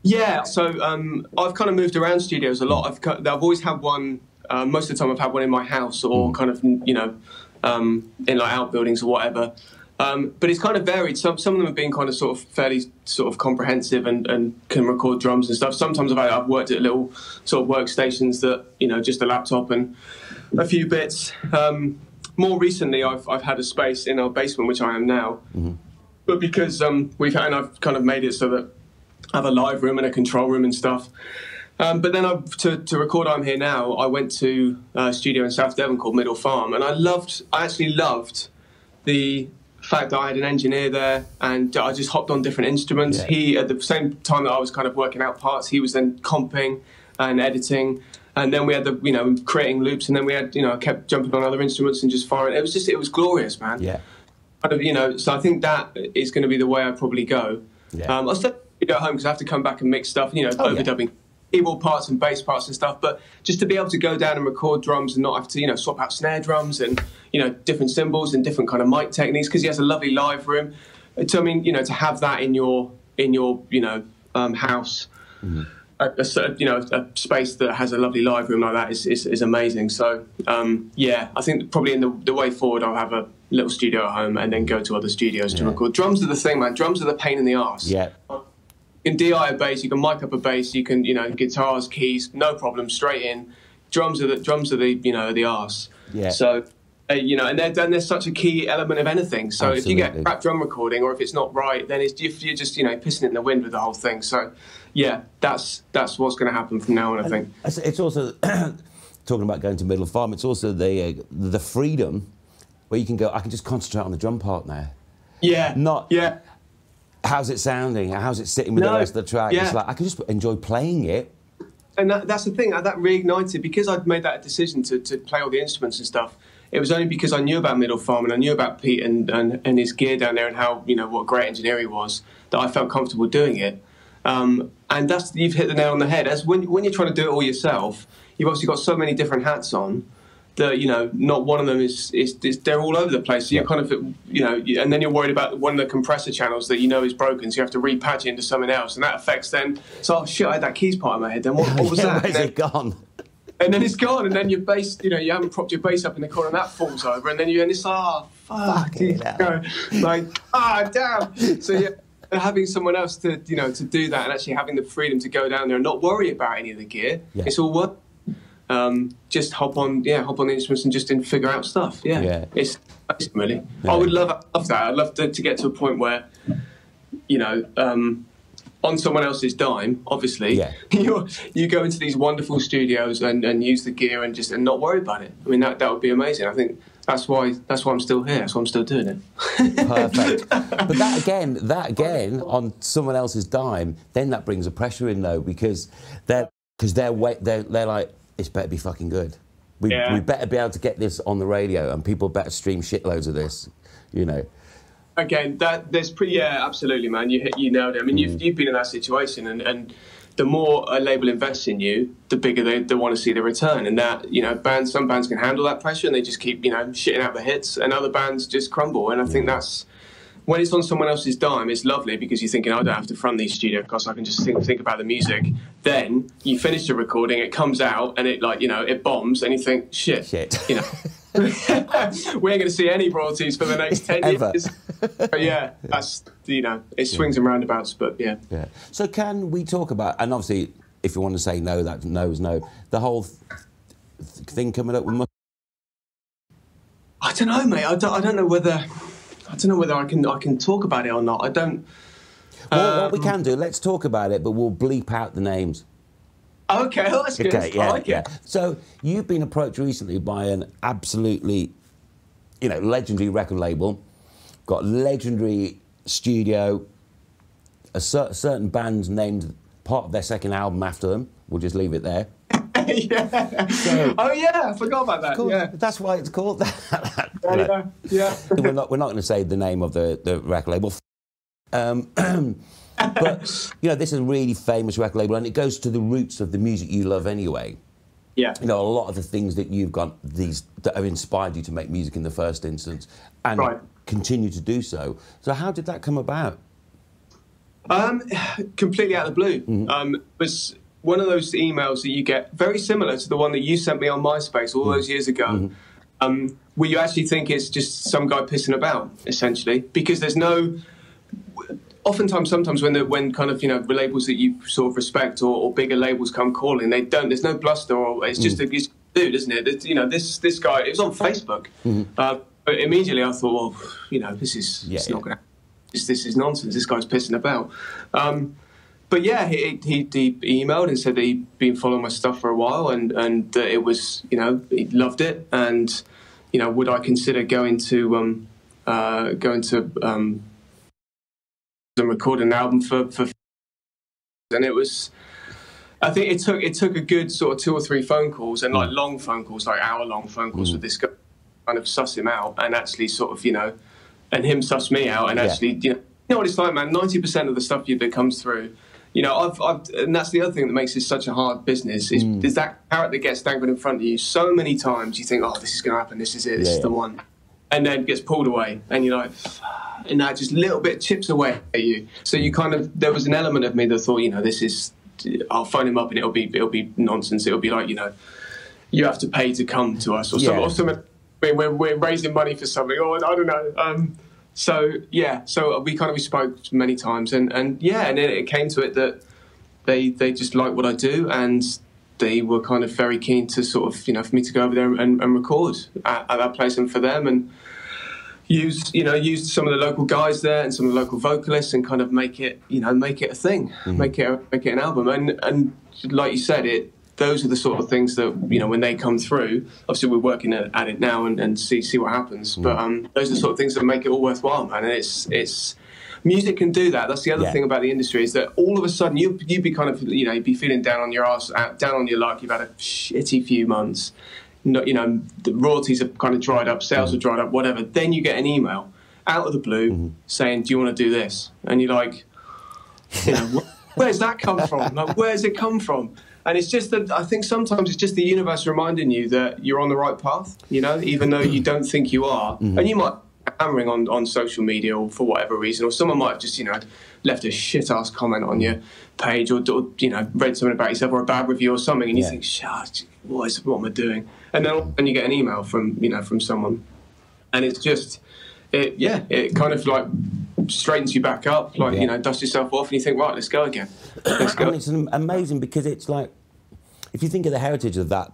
Yeah, so um, I've kind of moved around studios a lot. I've I've always had one. Uh, most of the time, I've had one in my house or kind of you know um, in like outbuildings or whatever. Um, but it's kind of varied. Some some of them have been kind of sort of fairly sort of comprehensive and, and can record drums and stuff. Sometimes I've I've worked at little sort of workstations that you know just a laptop and a few bits. Um, more recently, I've I've had a space in our basement, which I am now. But because um, we've had, and I've kind of made it so that I have a live room and a control room and stuff. Um, but then I, to, to record I'm Here Now, I went to a studio in South Devon called Middle Farm, and I loved, I actually loved the fact that I had an engineer there and I just hopped on different instruments. Yeah. He, at the same time that I was kind of working out parts, he was then comping and editing. And then we had the, you know, creating loops, and then we had, you know, I kept jumping on other instruments and just firing. It was just, it was glorious, man yeah kind of, you know, so I think that is going to be the way I probably go. Yeah. Um, I'll still go home because I have to come back and mix stuff, you know, Oh, yeah. Keyboard parts and bass parts and stuff. But just to be able to go down and record drums and not have to, you know, swap out snare drums and, you know, different cymbals and different kind of mic techniques because he has a lovely live room. So, I mean, you know, to have that in your, in your, you know, um, house. A, a sort of, you know, a space that has a lovely live room like that is, is, is amazing. So, um, yeah, I think probably in the, the way forward, I'll have a little studio at home and then go to other studios to record. Drums are the thing, man. Drums are the pain in the ass. yeah can DI a bass, you can mic up a bass, you can, you know, guitars, keys, no problem, straight in. Drums are the drums are the, you know, the arse. Yeah. So, uh, you know, and they're, and they're such a key element of anything. So if you get crap drum recording, or if it's not right, then it's if you're just, you know, pissing it in the wind with the whole thing. So, yeah, that's that's what's going to happen from now on. I think. It's, it's also talking about going to Middle Farm. It's also the uh, the freedom where you can go. I can just concentrate on the drum part now. Yeah. Not- Yeah. How's it sounding? How's it sitting with the rest of the track? yeah. It's like I can just enjoy playing it. and that, that's the thing that reignited because I'd made that decision to, to play all the instruments and stuff. It was only because I knew about Middle Farm and I knew about Pete and, and, and his gear down there and how you know what a great engineer he was that I felt comfortable doing it. Um, and that's you've hit the nail on the head. As when when you're trying to do it all yourself, you've obviously got so many different hats on that you know not one of them is is, is they're all over the place. So you're kind of you know, and then you're worried about one of the compressor channels that you know is broken, so you have to repatch it into something else, and that affects then. So oh, shit, I had that keys part in my head. Then what, what was Yeah, that? Where's it gone? and then it's gone, and then your bass, you know, you haven't propped your bass up in the corner, and that falls over, and then you and it's ah fuck, Fucking hell. like ah damn. So yeah. And Having someone else to you know to do that and actually having the freedom to go down there and not worry about any of the gear, Yeah. it's all work. Um, just hop on, yeah, hop on the instruments and just in figure out stuff. Yeah, Yeah. it's really. Yeah. I would love, love that. I'd love to, to get to a point where, you know, um, on someone else's dime, obviously, Yeah. you you go into these wonderful studios and, and use the gear and just and not worry about it. I mean, that that would be amazing. I think that's why that's why I'm still here. That's why I'm still doing it. Perfect. but that again, that again on someone else's dime, then that brings a pressure in though because they're because they're they're, they're like it's better be fucking good. We, Yeah. we better be able to get this on the radio and people better stream shitloads of this, you know. Again, that there's pretty yeah, absolutely, man. You hit you nailed it. I mean, you've mm. you've been in that situation, and and the more a label invests in you, the bigger they, they want to see the return. And that you know, bands some bands can handle that pressure and they just keep you know shitting out the hits, and other bands just crumble. And I think mm. that's when it's on someone else's dime, it's lovely because you're thinking, I don't have to front these studio costs. I can just think, think about the music. Then you finish the recording, it comes out, and it like you know it bombs, and you think, shit, Shit. you know. we ain't going to see any royalties for the next 10 Ever. years. But yeah, that's, you know, it swings and roundabouts, but yeah. Yeah. So can we talk about, and obviously, if you want to say no, that no is no. The whole th- th- thing coming up with. I don't know, mate. I don't, I don't know whether. I don't know whether I can I can talk about it or not. I don't. Well, what we Um, can do, let's talk about it, but we'll bleep out the names. Okay, well, that's good. Okay, yeah, like yeah. So you've been approached recently by an absolutely, you know, legendary record label, got legendary studio, a cer- certain band named part of their second album after them. We'll just leave it there. yeah. So- oh yeah, I forgot about that. Cool. Yeah. That's why it's called that. Yeah, yeah, yeah. we're not we're not going to say the name of the, the record label. Um, but you know, this is a really famous record label, and it goes to the roots of the music you love anyway. yeah. You know, a lot of the things that you've got these that have inspired you to make music in the first instance, and Right. continue to do so. So, how did that come about? Um, completely out of the blue. Mm-hmm. Um, was one of those emails that you get very similar to the one that you sent me on MySpace all those years ago. Mm-hmm. Um, where you actually think it's just some guy pissing about, essentially, because there's no. Oftentimes, sometimes when the when kind of you know labels that you sort of respect or, or bigger labels come calling, they don't. There's no bluster, or it's just a it's dude, isn't it? It's, you know, this this guy. It was on Facebook, uh, but immediately I thought, well, you know, this is Yeah, it's yeah. not going this, this is nonsense. This guy's pissing about. Um, but yeah, he, he, he emailed and said that he'd been following my stuff for a while and, and that it was, you know, he loved it. And, you know, would I consider going to, um, uh, going to, um, and record an album for, for, and it was, I think it took, it took a good sort of two or three phone calls and like long phone calls, like hour long phone calls with this guy, kind of suss him out and actually sort of, you know, and him suss me out and Yeah. actually, you know, you know what it's like, man. Ninety percent of the stuff you, that comes through, you know, I've, I've, and that's the other thing that makes this such a hard business is, Mm. is that carrot that gets dangled in front of you so many times. You think, oh, this is going to happen. This is it. This Yeah, is the yeah. one, and then gets pulled away, and you're like, and that just little bit chips away at you. So you kind of, there was an element of me that thought, you know, this is, I'll phone him up and it'll be, it'll be nonsense. It'll be like, you know, you have to pay to come to us or Yeah. something. Or something. We're, we're, we're raising money for something. Oh, I don't know. Um, so yeah, so we kind of we spoke many times, and, and yeah, and then it came to it that they they just like what I do, and they were kind of very keen to sort of you know for me to go over there and, and record at, at that place and for them and use you know use some of the local guys there and some of the local vocalists and kind of make it you know make it a thing mm-hmm. make it a, make it an album. And and like you said it those are the sort of things that you know when they come through obviously we're working at, it now and, and see see what happens mm. but um those are the sort of things that make it all worthwhile man and it's it's music can do that that's the other Yeah. thing about the industry is that all of a sudden you you'd be kind of you know you'd be feeling down on your ass uh, down on your luck you've had a shitty few months no, you know, the royalties have kind of dried up, sales mm. have dried up, whatever. Then you get an email out of the blue mm-hmm. saying, "Do you want to do this?" And you're like, you know, "Where's that come from? Like, where's it come from?" And it's just that I think sometimes it's just the universe reminding you that you're on the right path. You know, even though you don't think you are, mm-hmm. and you might be hammering on on social media or for whatever reason, or someone might have just you know left a shit ass comment on your page, or, or you know read something about yourself or a bad review or something, and you Yeah. think, "Shit, what is what am I doing?" And then and you get an email from you know from someone, and it's just it yeah it kind of like straightens you back up, like Yeah. you know dust yourself off, and you think, right, let's go again, let's go. It's amazing because it's like, if you think of the heritage of that.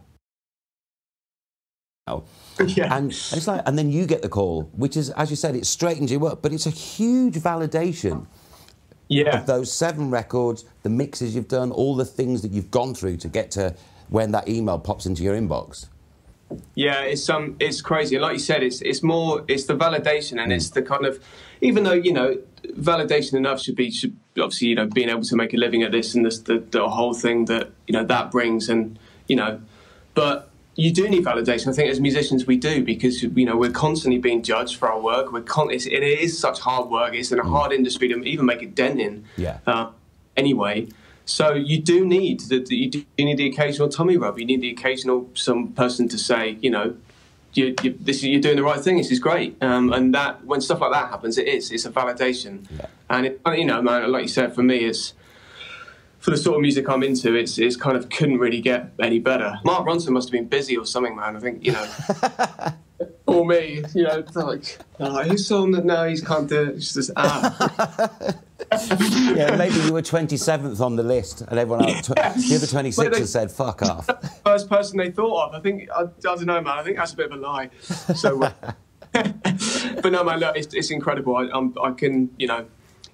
yeah. And, it's like, and then you get the call, which is, as you said, it straightens you up, but it's a huge validation yeah. of those seven records, the mixes you've done, all the things that you've gone through to get to when that email pops into your inbox. Yeah, it's um, it's crazy. Like you said, it's it's more, it's the validation, and it's the kind of, even though you know, validation enough should be should obviously you know being able to make a living at this and this, the the whole thing that you know that brings, and you know, but you do need validation. I think as musicians we do because you know we're constantly being judged for our work. We're con- it's, it is such hard work. It's in a hard industry to even make a dent in. Yeah. Uh, anyway. So you do need the, you do you need the occasional tummy rub. You need the occasional some person to say, you know, you, you, this, you're doing the right thing. This is great. Um, and that when stuff like that happens, it is. It's a validation. Yeah. And it, you know, man, like you said, for me, it's for the sort of music I'm into. It's it's kind of couldn't really get any better. Mark Ronson must have been busy or something, man. I think you know. or me, you know, it's like, oh, who's song that now he's can't do it? It's just, ah. yeah, maybe you were 27th on the list, and everyone else, Yeah. the other 26 But they- has said, fuck off. first person they thought of. I think I, I don't know, man. I think that's a bit of a lie. So, uh, but no, man, look, it's, it's incredible. I, I'm, I can, you know,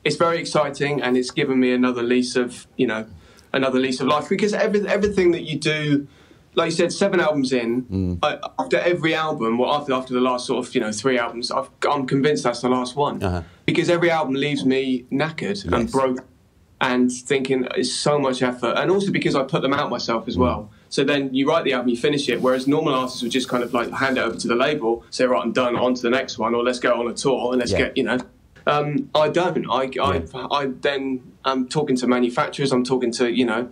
it's very exciting, and it's given me another lease of, you know, another lease of life because every, everything that you do. Like you said, seven albums in. I, after every album, well, after after the last sort of you know three albums, I've, I'm convinced that's the last one Uh-huh. because every album leaves me knackered and broke and thinking it's so much effort, and also because I put them out myself Mm. as well. So then you write the album, you finish it. Whereas normal artists would just kind of like hand it over to the label, say, right, I'm done, on to the next one, or let's go on a tour and let's Yeah. get, you know. Um, I don't. I, I, I then I'm talking to manufacturers. I'm talking to you know,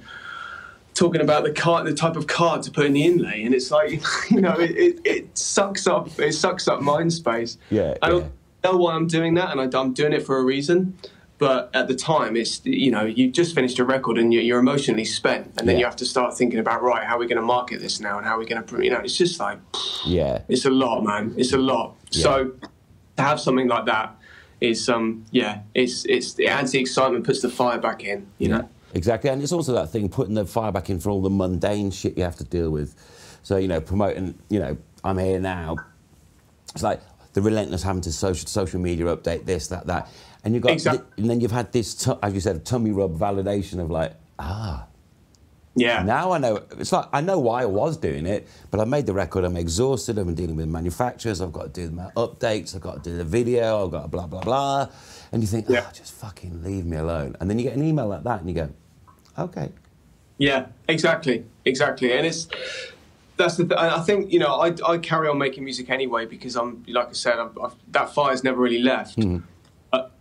talking about the card, the type of card to put in the inlay, and it's like you know, it, it, it sucks up. It sucks up mind space. Yeah, I don't yeah. know why I'm doing that, and I, I'm doing it for a reason. But at the time, it's you know you just finished a record and you're, you're emotionally spent, and then Yeah. you have to start thinking about right, how are we going to market this now, and how are we going to, you know, it's just like Yeah. it's a lot, man. It's a lot. Yeah. So to have something like that is um yeah, it's it's it adds the excitement, puts the fire back in, you know. Exactly, and it's also that thing putting the fire back in for all the mundane shit you have to deal with. So you know, promoting, you know, I'm here now. It's like the relentless having to social social media update this, that, that, and you got, Exact- and then you've had this, as you said, tummy rub validation of like, ah, Yeah. now I know. It's like I know why I was doing it, but I made the record. I'm exhausted. I'm dealing with manufacturers. I've got to do my updates. I've got to do the video. I've got to blah blah blah. And you think, Yeah. oh, just fucking leave me alone. And then you get an email like that, and you go, okay. Yeah, exactly, exactly, and it's that's the. Th- I think you know I, I carry on making music anyway because I'm like I said I'm, I've, that fire's never really left. Mm-hmm. But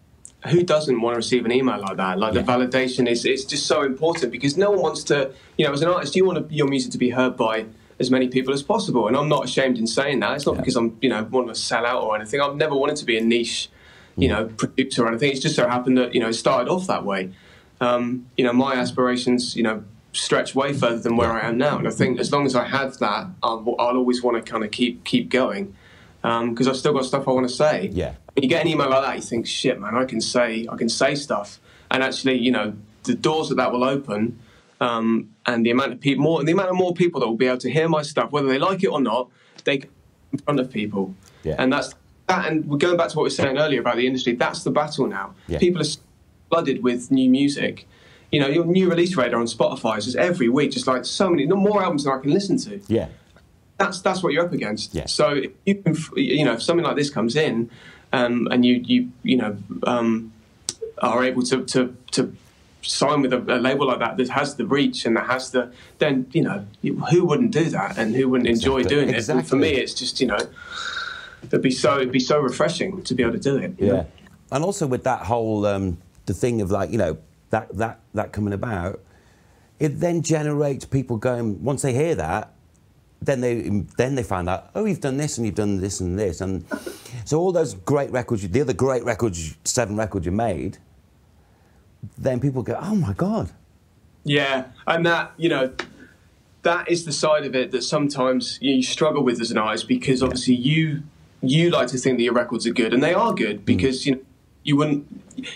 who doesn't want to receive an email like that? Like the validation is it's just so important because no one wants to you know as an artist you want your music to be heard by as many people as possible, and I'm not ashamed in saying that. It's not Yeah. because I'm you know wanting to sell out or anything. I've never wanted to be a niche you mm. know producer or anything. It's just so happened that you know it started off that way um, you know, my aspirations, you know, stretch way further than where I am now. And I think as long as I have that, I'll, I'll always want to kind of keep keep going because I've still got stuff I want to say. Yeah. When you get an email like that, you think, shit, man, I can say I can say stuff, and actually, you know, the doors that that will open. Um, and the amount of people, more the amount of more people that will be able to hear my stuff, whether they like it or not, they can in front of people, Yeah. and that's that. And we're going back to what we were saying earlier about the industry. That's the battle now. Yeah. People are flooded with new music. You know, your new release radar on Spotify is just every week, just like so many, more albums than I can listen to. Yeah. That's that's what you're up against. Yeah. So if you can, you know, if something like this comes in, um, and you you you know um, are able to to to sign with a, a label like that that has the reach and that has the, then you know, who wouldn't do that and who wouldn't enjoy Exactly. doing it? Exactly. For me, it's just you know, it'd be so it'd be so refreshing to be able to do it. Yeah, know? and also with that whole um, the thing of like you know that that that coming about, it then generates people going once they hear that, then they then they find out oh you've done this and you've done this and this. And so all those great records, the other great records, seven records you made, then people go oh my god, Yeah, and that you know, that is the side of it that sometimes you struggle with as an artist because obviously you you like to think that your records are good, and they are Mm. good because you know you wouldn't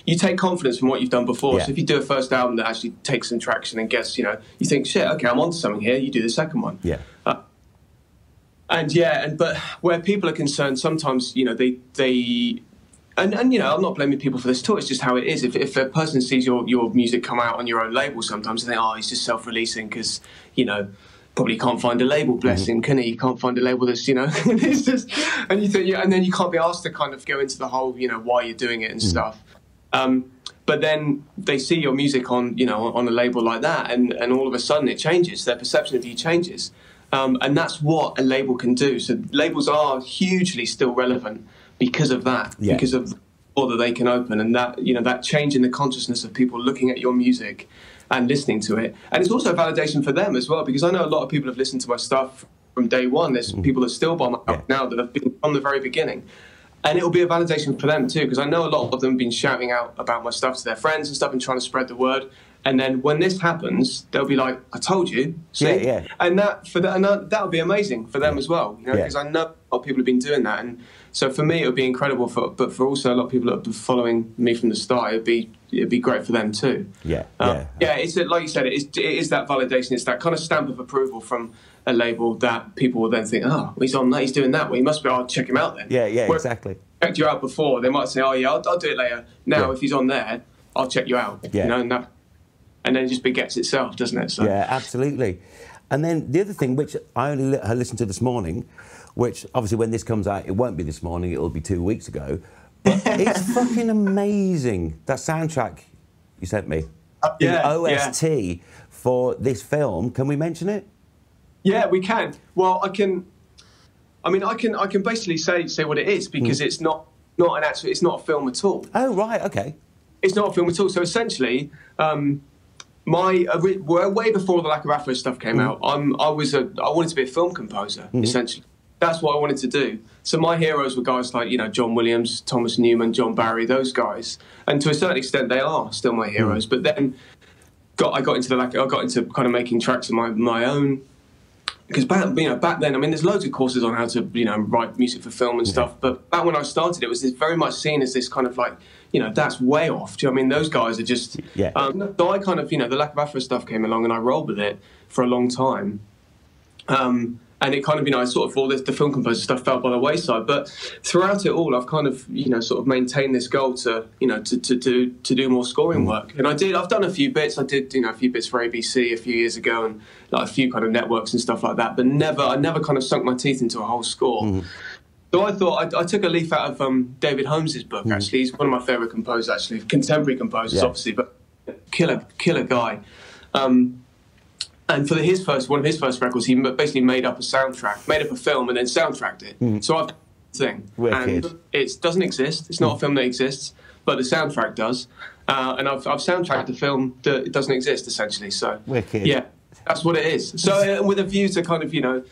you take confidence from what you've done before. Yeah. So if you do a first album that actually takes some traction and gets you know you think shit okay I'm onto something here. You do the second one. yeah, uh, And yeah, and but where people are concerned, sometimes you know they they, and and you know I'm not blaming people for this at all. It's just how it is. If if a person sees your your music come out on your own label, sometimes they think, oh, he's just self-releasing because you know probably can't find a label. Bless him, can he? He can't find a label that's you know. it's just, and you think, yeah, and then you can't be asked to kind of go into the whole you know why you're doing it and stuff. Um, but then they see your music on you know on a label like that, and and all of a sudden it changes. Their perception of you changes. Um, and that's what a label can do. So labels are hugely still relevant because of that, Yeah. because of the door that they can open, and that you know that change in the consciousness of people looking at your music and listening to it. And it's also a validation for them as well, because I know a lot of people have listened to my stuff from day one. There's mm. people that still buy my Yeah. now that have been from the very beginning. And it'll be a validation for them too, because I know a lot of them have been shouting out about my stuff to their friends and stuff and trying to spread the word. And then when this happens, they'll be like, "I told you." See? Yeah, yeah. And that for that, and that, that'll be amazing for them as well, you know, Yeah. because I know a lot of people have been doing that, and so for me it would be incredible. For but for also a lot of people that have been following me from the start, it'd be it'd be great for them too. Yeah, Uh, yeah. yeah, it's like you said, it is, it is that validation. It's that kind of stamp of approval from a label that people will then think, oh, he's on that, he's doing that. Well, he must be. I'll check him out then. Yeah, yeah, Whereas exactly. checked you out before. They might say, oh yeah, I'll, I'll do it later. Now, Yeah. if he's on there, I'll check you out. Yeah. You know, and that, and then it just begets itself, doesn't it? So. Yeah, absolutely. And then the other thing, which I only li- listened to this morning, which obviously when this comes out, it won't be this morning, it'll be two weeks ago. But it's fucking amazing. That soundtrack you sent me. yeah, the OST for this film. Can we mention it? Yeah, we can. Well, I can. I mean, I can. I can basically say say what it is because Hmm. it's not not an actual. It's not a film at all. Oh, right, okay. It's not a film at all. So essentially, um, my well, way before the Lack of Afro stuff came out, I'm I was a I wanted to be a film composer. Essentially, that's what I wanted to do. So my heroes were guys like you know John Williams, Thomas Newman, John Barry, those guys, and to a certain extent they are still my heroes. But then got I got into the like I got into kind of making tracks of my my own. Because back you know back then I mean there's loads of courses on how to you know write music for film and stuff. But back when I started it was this very much seen as this kind of like you know that's way off. Do you know what I mean? Those guys are just Yeah. um, so I kind of you know the lack of Afro stuff came along and I rolled with it for a long time. Um, and it kind of you know I sort of all this the film composer stuff fell by the wayside but throughout it all I've kind of you know sort of maintained this goal to you know to, to do to do more scoring work and I did I've done a few bits I did you know a few bits for ABC a few years ago and like a few kind of networks and stuff like that but never I never kind of sunk my teeth into a whole score so I thought I, I took a leaf out of um, David Holmes's book. Actually, he's one of my favourite composers. Actually, contemporary composers, Yeah. obviously, but killer, killer guy. Um, and for the, his first, one of his first records, he basically made up a soundtrack, made up a film, and then soundtracked it. So I've thing, Wicked. and it doesn't exist. It's not a film that exists, but the soundtrack does. Uh, and I've, I've soundtracked a film that doesn't exist essentially. So Wicked. yeah, that's what it is. So uh, with a view to kind of you know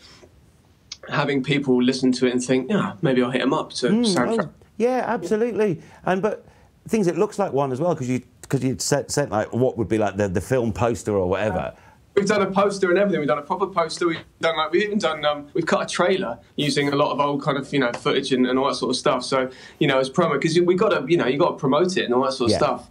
having people listen to it and think, yeah, maybe I'll hit them up to soundtrack. Oh, yeah, absolutely. And but things it looks like one as well because you because you sent, sent like what would be like the, the film poster or whatever. We've done a poster and everything. We've done a proper poster. We've done like we've even done um, we've cut a trailer using a lot of old kind of you know footage and, and all that sort of stuff. So you know as promo because we got to you know you got to promote it and all that sort of Yeah. stuff.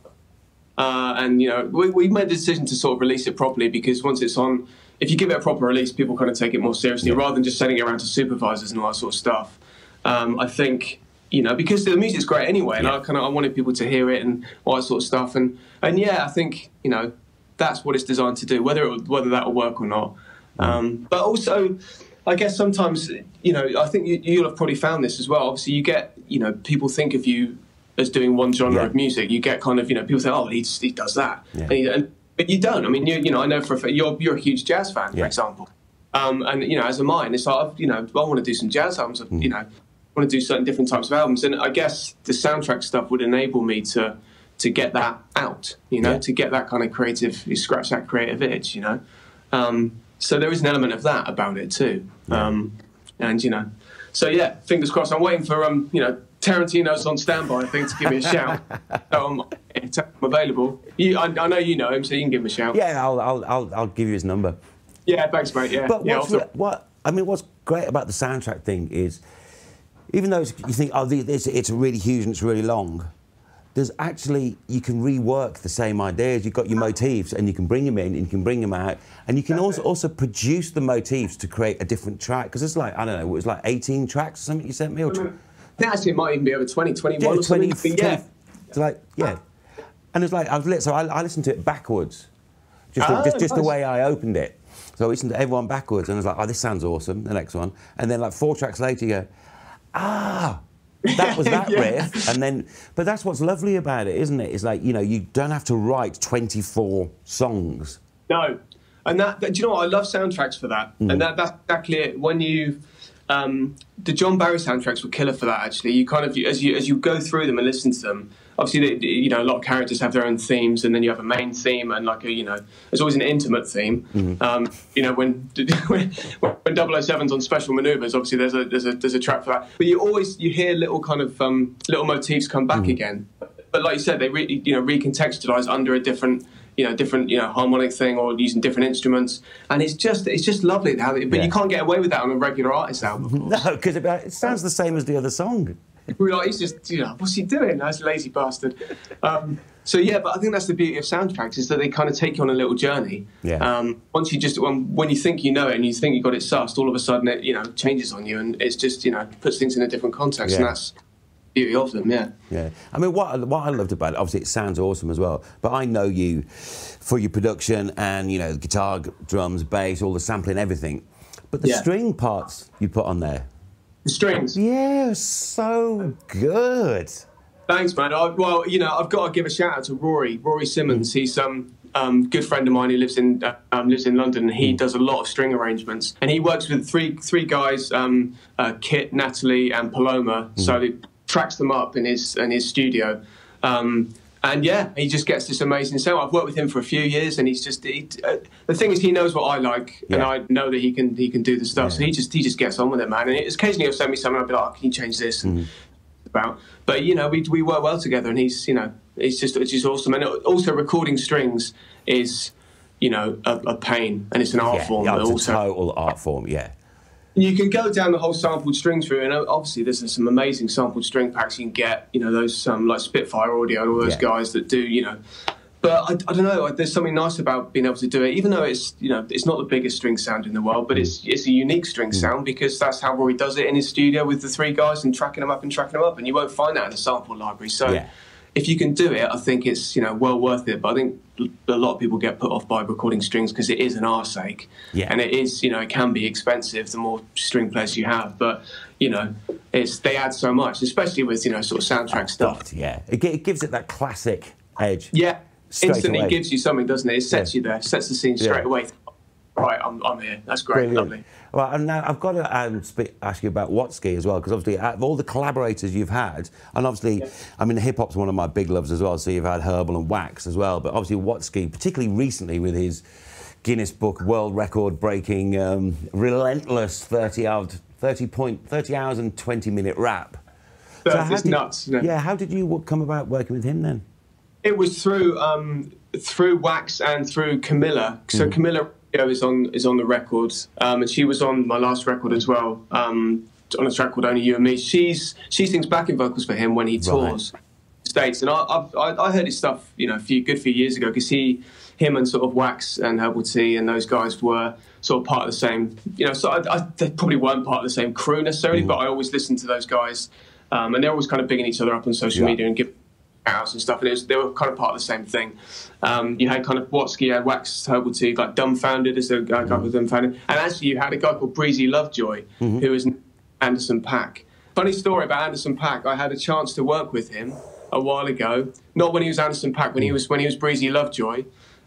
Uh, and you know we, we made the decision to sort of release it properly because once it's on, if you give it a proper release, people kind of take it more seriously rather than just sending it around to supervisors and all that sort of stuff. Um, I think you know because the music's great anyway, and Yeah. I kind of I wanted people to hear it and all that sort of stuff. And and yeah, I think you know that's what it's designed to do, whether it, whether that will work or not. Um, but also, I guess sometimes you know I think you, you'll have probably found this as well. Obviously, you get you know people think of you as doing one genre Yeah. of music. You get kind of you know people say, oh, he just, he does that, Yeah. and, he, and but you don't. I mean, you you know I know for a fact you're you're a huge jazz fan, for example. Um, and you know, as am I. And it's like, you know, I want to do some jazz albums. Mm. You know, I want to do certain different types of albums. And I guess the soundtrack stuff would enable me to to get that out. You know, Yeah. to get that kind of creative, you scratch that creative itch. You know, um, so there is an element of that about it too. Um, and you know, so yeah, fingers crossed. I'm waiting for um, you know. Tarantino's on standby, I think, to give me a shout. so I'm, I'm available. You, I, I know you know him, so you can give him a shout. Yeah, I'll, I'll, I'll, I'll give you his number. Yeah, thanks, mate. Yeah, But yeah. what's, I'll- what I mean, what's great about the soundtrack thing is, even though it's, you think, oh, the- it's, it's really huge and it's really long, there's actually you can rework the same ideas. You've got your motifs, and you can bring them in, and you can bring them out, and you can also also produce the motifs to create a different track. Because it's like I don't know, it was like 18 tracks or something you sent me, or tw- I think actually it might even be over 20, 21 yeah, or 20, something. But yeah. it's like yeah, and it's like I was lit, so I, I listened to it backwards, just Ah, just, just the way I opened it. So I listened to everyone backwards, and I was like, oh, this sounds awesome. The next one, and then like four tracks later, you go, ah. That was that Yeah. riff, and then, but that's what's lovely about it, isn't it? It's like you know, you don't have to write 24 songs. No. And that, that- do you know what? I love soundtracks for that. Mm. And that, that's exactly it. When you, um, the John Barry soundtracks were killer for that. Actually, you kind of as you as you go through them and listen to them. Obviously, you know a lot of characters have their own themes, and then you have a main theme and like a you know there's always an intimate theme. Mm-hmm. Um, you know when when, when 007's on special manoeuvres, obviously there's a there's a there's a track for that. But you always you hear little kind of um, little motifs come back mm-hmm. again. But like you said, they re, you know recontextualize under a different you know different you know harmonic thing or using different instruments and it's just it's just lovely how it, but yeah. you can't get away with that on a regular artist album no because it, it, sounds the same as the other song we're like he's just you know what's he doing that's lazy bastard um, so yeah but I think that's the beauty of soundtracks is that they kind of take you on a little journey yeah. Um, once you just when, when you think you know it and you think you got it sussed all of a sudden it you know changes on you and it's just you know puts things in a different context yeah. and that's the beauty of them, yeah. Yeah. I mean, what, what I loved about it, obviously it sounds awesome as well, but I know you for your production and, you know, guitar, drums, bass, all the sampling, everything. But the yeah. string parts you put on there. The strings? Yeah, so good. Thanks, man. I, well, you know, I've got to give a shout out to Rory, Rory Simmons. Mm. He's um, um, good friend of mine who lives in uh, um, lives in London. He mm. does a lot of string arrangements, and he works with three three guys: um, uh, Kit, Natalie, and Paloma. Mm. So he tracks them up in his in his studio. Um, and yeah, he just gets this amazing sound. I've worked with him for a few years, and he's just he, uh, the thing is he knows what I like, yeah. and I know that he can he can do the stuff. Yeah. So he just he just gets on with it, man. And occasionally he'll send me something, I'll be like, oh, "Can you change this?" And mm. about, but you know, we we work well together, and he's you know, it's just it's just awesome. And also recording strings is you know a, a pain, and it's an art yeah, form. Yeah, it's also, a total art form. Yeah. You can go down the whole sampled string route, and obviously there's some amazing sampled string packs you can get. You know those um, like Spitfire Audio and all those yeah. guys that do. You know, but I, I, don't know. There's something nice about being able to do it, even though it's you know it's not the biggest string sound in the world, but it's it's a unique string mm. sound because that's how Rory does it in his studio with the three guys and tracking them up and tracking them up, and you won't find that in a sample library. So. Yeah if you can do it, I think it's you know well worth it. But I think a lot of people get put off by recording strings because it is an arsake, yeah. and it is you know it can be expensive the more string players you have. But you know it's they add so much, especially with you know sort of soundtrack stuff. Yeah, it, it gives it that classic edge. Yeah, instantly away. gives you something, doesn't it? It sets yeah. you there, sets the scene straight yeah. away right, I'm, I'm here. That's great, Brilliant. lovely. Well, and now I've got to um, speak, ask you about Watsky as well, because obviously, out of all the collaborators you've had, and obviously. I mean, hip hop's one of my big loves as well. So you've had Herbal and Wax as well, but obviously Watsky, particularly recently with his Guinness Book World Record breaking um, relentless 30 hour, 30 point, 30 hours and 20 minute rap. That's so did, nuts. Yeah, how did you come about working with him then? It was through um, through Wax and through Camilla. So mm. Camilla is on is on the record, um, and she was on my last record as well. Um, on a track called "Only You and Me." She's she sings backing vocals for him when he tours right. states, and I, I, I heard his stuff, you know, a few good few years ago because he, him, and sort of Wax and Herbal T and those guys were sort of part of the same, you know. So I, I, they probably weren't part of the same crew necessarily, mm. but I always listened to those guys, um, and they're always kind of bigging each other up on social yeah. media and give house and stuff, and was, they were kind of part of the same thing. Um, you had kind of Watsky, had Wax Herbal T, like Dumbfounded as a guy called Dumbfounded, and actually you had a guy called Breezy Lovejoy, mm-hmm. who was Anderson Paak. Funny story about Anderson Paak. I had a chance to work with him a while ago, not when he was Anderson Paak, when he was when he was Breezy Lovejoy.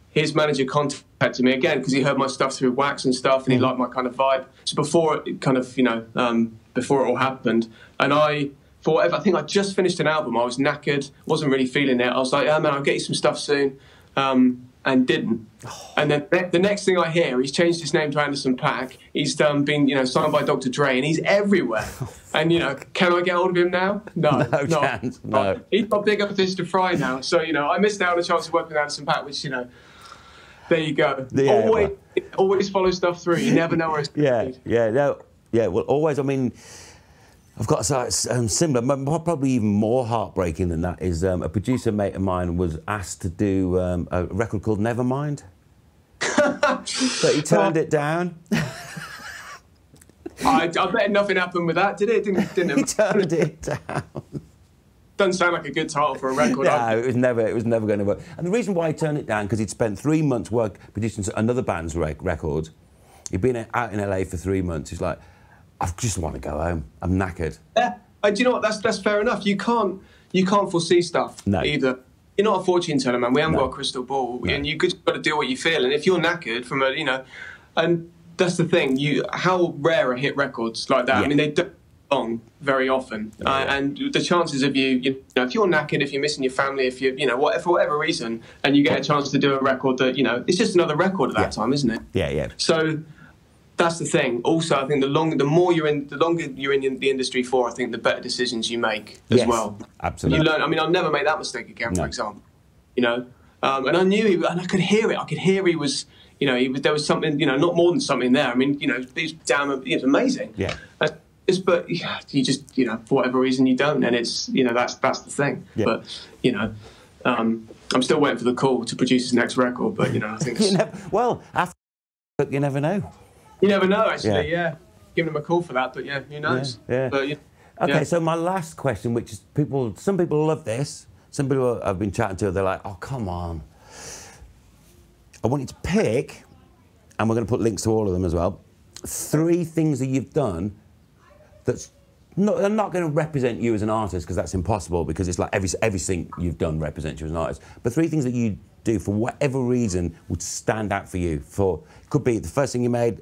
His manager contacted me again because he heard my stuff through Wax and stuff, and he mm-hmm. liked my kind of vibe. So before it kind of you know um, before it all happened, and I for whatever. I think I just finished an album. I was knackered, wasn't really feeling it. I was like, "Oh man, I'll get you some stuff soon," um, and didn't. And then the next thing I hear, he's changed his name to Anderson Paak. He's um, been, you know, signed by Dr. Dre, and he's everywhere. And you know, can I get hold of him now? No, no, no. chance. No. He's got bigger fish to fry now. So you know, I missed out on a chance of working with Anderson Paak, which you know. There you go. Yeah, always, well. always follow stuff through. You never know where it's going yeah, Yeah, no, yeah. Well, always. I mean, I've got say, it's um, similar, probably even more heartbreaking than that is um, a producer mate of mine was asked to do um, a record called Nevermind. but he turned it down. I, I bet nothing happened with that, did it? Didn't, didn't it? he turned it down. Doesn't sound like a good title for a record. no, it was never. It was never going to work. And the reason why he turned it down because he'd spent three months work producing another band's rec- record. He'd been out in LA for three months. He's like, I just want to go home. I'm knackered. Yeah, and do you know what? That's that's fair enough. You can't you can't foresee stuff no. either. You're not a fortune teller, man. We haven't no. got a crystal ball, no. and you just got to do what you feel. And if you're knackered from a, you know, and that's the thing. You how rare are hit records like that? Yeah. I mean, they don't long very often, uh, and the chances of you, you know, if you're knackered, if you're missing your family, if you, you know, what, for whatever reason, and you get a chance to do a record that, you know, it's just another record at that Yeah. time, isn't it? Yeah, yeah. So that's the thing. Also, I think the longer, the more you're in, the longer you're in the industry for, I think the better decisions you make as Yes, well. absolutely. You learn. I mean, I'll never make that mistake again. No. For example, you know, um, and I knew, he, and I could hear it. I could hear he was, you know, he was, there was something, you know, not more than something there. I mean, you know, he's damn, it was amazing. Yeah. Uh, it's, but yeah, you just, you know, for whatever reason, you don't, and it's, you know, that's that's the thing. Yeah. But you know. Um, I'm still waiting for the call to produce his next record, but you know, I think You never, well, after you never know. You never know, actually. Yeah. Yeah, giving him a call for that, but yeah, who knows? Yeah, yeah. But, yeah. Okay, so my last question, which is people, some people love this. Some people I've been chatting to, they're like, "Oh, come on." I want you to pick, and we're going to put links to all of them as well. Three things that you've done that's not, they're not going to represent you as an artist because that's impossible because it's like every, everything you've done represents you as an artist. But three things that you do for whatever reason would stand out for you. For could be the first thing you made.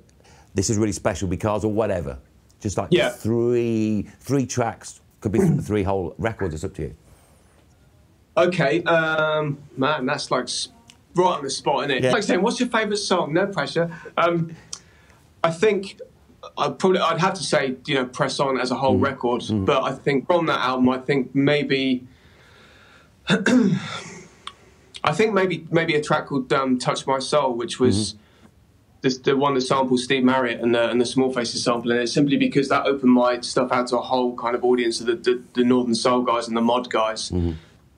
This is really special because, or whatever. Just like Yeah. three three tracks. Could be three whole records. It's up to you. Okay, um, man, that's like right on the spot, isn't it? Yeah. Like saying, what's your favourite song? No pressure. Um, I think I'd probably I'd have to say you know press on as a whole record, but I think from that album, I think maybe. I think maybe maybe a track called um, "Touch My Soul," which was this, the one that samples Steve Marriott and the, and the Small Faces sample in it, simply because that opened my stuff out to a whole kind of audience of the, the, the Northern Soul guys and the mod guys,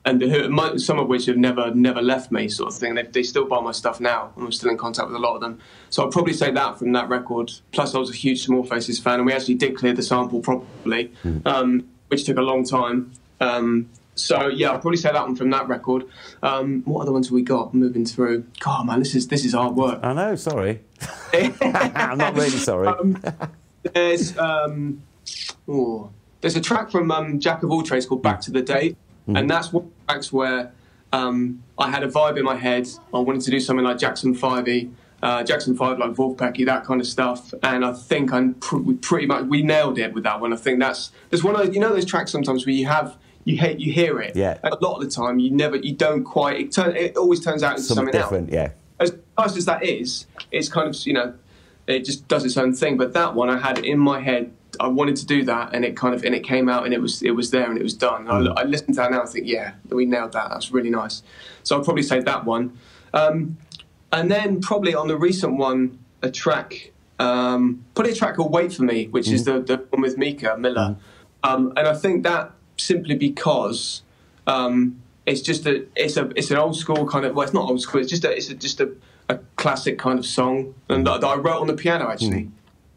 and the, some of which have never never left me, sort of thing. They, they still buy my stuff now, and I'm still in contact with a lot of them. So I'd probably say that from that record. Plus, I was a huge Small Faces fan, and we actually did clear the sample properly, um, which took a long time. Um, so yeah, I'll probably say that one from that record. Um, what other ones have we got moving through? God, man, this is this is hard work. I know. Sorry. I'm not really sorry. Um, there's um, oh, there's a track from um, Jack of All Trades called "Back to the Day," and that's one of the tracks where um, I had a vibe in my head. I wanted to do something like Jackson Fivey, uh, Jackson Five, like Wolfpacky, that kind of stuff. And I think I'm pr- we pretty much we nailed it with that one. I think that's there's one of those, you know those tracks sometimes where you have. You hate, you hear it. Yeah. A lot of the time, you never, you don't quite. It, turn, it always turns out into Something something, else different. Yeah. as nice as that is, it's kind of you know, it just does its own thing. But that one, I had in my head. I wanted to do that, and it kind of and it came out, and it was it was there, and it was done. I, I listen to that now, and think, yeah, we nailed that. That's really nice. So I'll probably say that one, um, and then probably on the recent one, a track, um, probably a track called "Wait for Me," which is the the one with Mica Millar, um, and I think that simply because. Um, it's just a it's a it's an old school kind of well it's not old school it's just a it's a, just a, a classic kind of song and that, that I wrote on the piano actually.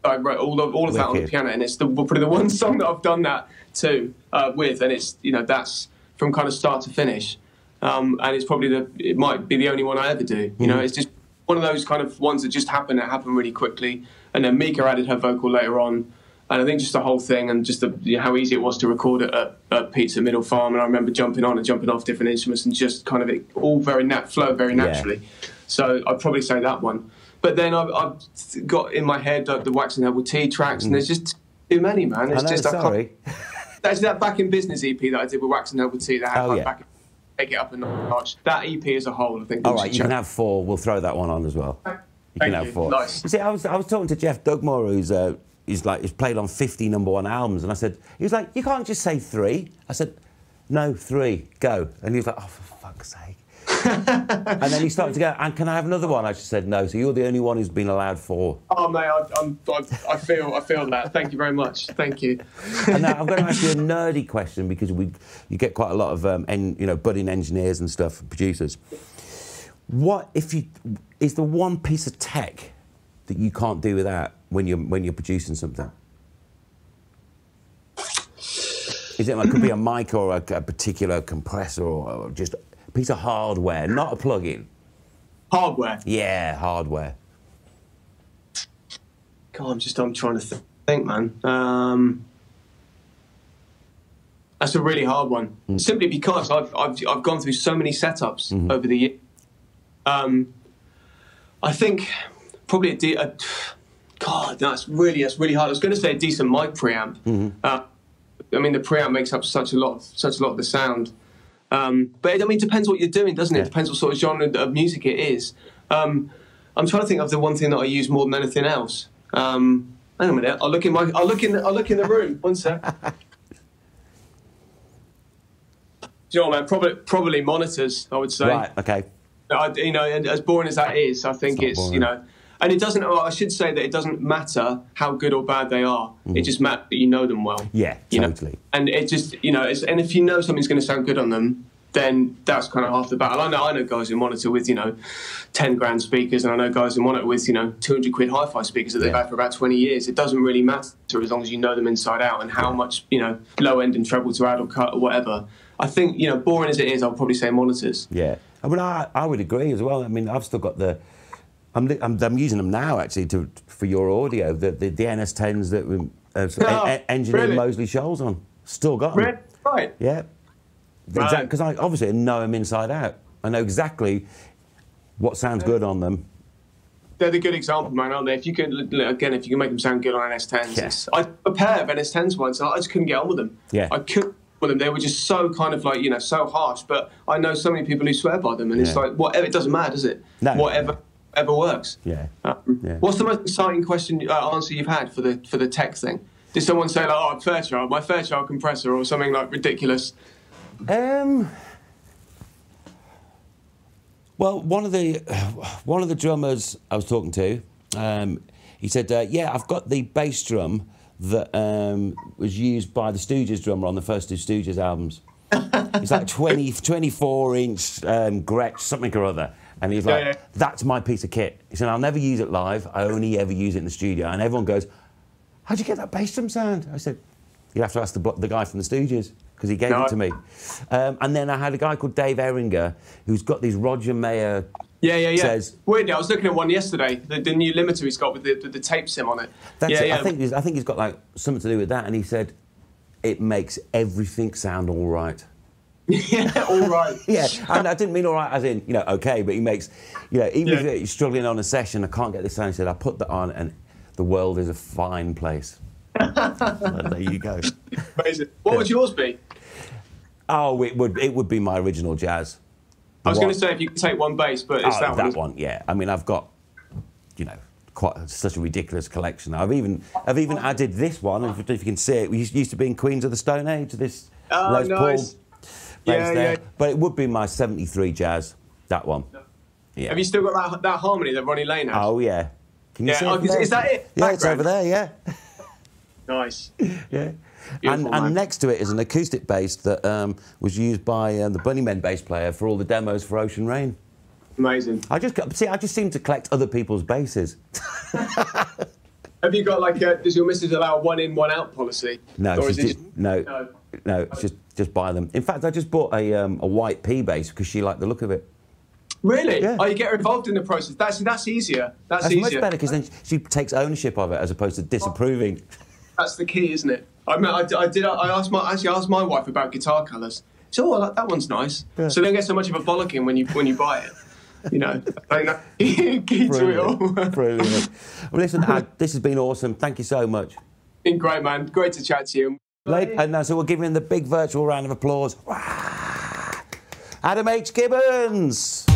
I wrote all of all of that on the piano and it's the probably the one song that I've done that too uh, with and it's you know that's from kind of start to finish. Um, and it's probably the it might be the only one I ever do you know? It's just one of those kind of ones that just happen that happen really quickly and then Mica added her vocal later on and I think just the whole thing and just the, you know, how easy it was to record it at, at Pizza Middle Farm. And I remember jumping on and jumping off different instruments and just kind of it all very nat- flow very Yeah. naturally. So I'd probably say that one. But then I've, I've got in my head uh, the Wax and Herbal T tracks, and there's just too many, man. Mm. It's know. just I can't- sorry. that's that back in business EP that I did with Wax and Herbal T. That had Oh, like yeah. back take it up a notch. That EP as a whole, I think. All right, you can have four. We'll throw that one on as well. You Thank can have you. four. Nice. You see, I was I was talking to Geoff Dugmore, who's uh, he's like he's played on 50 number one albums, and I said he was like, you can't just say three. I said, no, three, go. And he was like, oh, for fuck's sake. and then he started to go, and can I have another one? I just said no. So you're the only one who's been allowed four. Oh mate, I, I'm, I, I feel I feel that. Thank you very much. Thank you. And now I'm going to ask you a nerdy question because we you get quite a lot of um, en, you know budding engineers and stuff, producers. What if you is the one piece of tech that you can't do without when you're when you're producing something? Is it like could be a mic or a, a particular compressor or, just a piece of hardware, not a plug-in? Hardware. Yeah, hardware. God, I'm just I'm trying to th- think, man. Um, that's a really hard one. Simply because I've, I've I've gone through so many setups over the years. Um, I think probably a, a God, that's really that's really hard. I was going to say a decent mic preamp. Uh, I mean, the preamp makes up such a lot, of, such a lot of the sound. Um, but I mean, it depends what you're doing, doesn't it? Yeah. It depends what sort of genre of music it is. Um, I'm trying to think of the one thing that I use more than anything else. Um, hang on a minute. I'll look in my. I'll look in. The, I'll look in the room. One sec. Do you know what, man? Probably, probably monitors. I would say. Right. Okay. I, you know, and as boring as that is, I think It's it's, you know, and it doesn't. Well, I should say that it doesn't matter how good or bad they are. It just matters that you know them well. Mm-hmm. Yeah, you know? totally. And it just, you know, it's, and if you know something's going to sound good on them, then that's kind of half the battle. I know, I know guys who monitor with, you know, ten grand speakers, and I know guys who monitor with, you know, two hundred quid hi-fi speakers that they've Yeah. had for about twenty years. It doesn't really matter as long as you know them inside out and how much, you know, low end and treble to add or cut or whatever. I think, you know, boring as it is, I'll probably say monitors. Yeah, I mean, I, I would agree as well. I mean, I've still got the, I'm, li- I'm, I'm using them now actually to for your audio, the the, the NS10s that we uh, Oh, en- engineered really? Moseley Shoals on. Still got them. Right. Right. Yeah, Right. because I obviously know them inside out. I know exactly what sounds good on them. They're the good example, man, aren't they? If you can, again, if you can make them sound good on NS10s. Yes. I a pair of NS10s once, and I just couldn't get on with them. Yeah. I couldn't with them. They were just so kind of like, you know, so harsh. But I know so many people who swear by them, and it's like, whatever, it doesn't matter, does it? No. Whatever ever works. Yeah. Um, Yeah. What's the most exciting question uh, answer you've had for the for the tech thing? Did someone say like, "Oh, Fairchild, my Fairchild compressor," or something like ridiculous? Um. Well, one of the one of the drummers I was talking to, um, he said, uh, "Yeah, I've got the bass drum that um, was used by the Stooges drummer on the first two Stooges albums. it's like 20, 24 inch um, Gretsch, something or other." And he's like, yeah. "That's my piece of kit." He said, "I'll never use it live. I only ever use it in the studio." And everyone goes, "How'd you get that bass drum sound?" I said, "You have to ask the, the guy from the Stooges because he gave No, it to me." Um, and then I had a guy called Dave Eringa who's got these Roger Mayer. Yeah, yeah, yeah. Says- Weirdly, I was looking at one yesterday, the, the new limiter he's got with the, with the tape sim on it. That's yeah, it. yeah. I think he's, I think he's got like something to do with that. And he said, "It makes everything sound all right." yeah, all right. Yeah, and I didn't mean all right as in you know okay, but he makes you know even Yeah. if you're struggling on a session, I can't get this sound. He said, "I put that on, and the world is a fine place." Well, there you go. Amazing. What would yours be? Oh, it would it would be my original jazz. I was going to say if you could take one bass, but it's Oh, that, that, one. one, yeah. I mean, I've got, you know, quite such a ridiculous collection. I've even, I've even oh. added this one. If, if you can see it, we used, to be in Queens of the Stone Age. This Oh, Les nice. bass Yeah, there, yeah. but it would be my '73 jazz. That one. Yeah. Have you still got that, that harmony that Ronnie Lane had? Oh yeah. Can you Yeah, see? oh, it is- that it? Yeah, it's over there. Yeah. Nice. Yeah. Beautiful, And, and next to it is an acoustic bass that um, was used by uh, the Bunnymen bass player for all the demos for Ocean Rain. Amazing. I just see. I just seem to collect other people's bases. Have you got like a, does your missus allow one in, one out policy? No, Or she's is it just, no, No. No, just just buy them. In fact, I just bought a um, a white P bass because she liked the look of it. Really? Yeah. Oh, you get her involved in the process. That's that's easier. That's, That's easier. much better because then she takes ownership of it as opposed to disapproving. That's the key, isn't it? I mean, I, I did. I asked my actually I asked my wife about guitar colours. So, oh, like, that one's nice. Yeah. So don't get so much of a bollocking when you when you buy it. You know, I think that key to it all. Brilliant. Well, listen, Ad, this has been awesome. Thank you so much. Been great, man. Great to chat to you. Late, and uh, so we'll give him the big virtual round of applause. Adam H. Gibbons.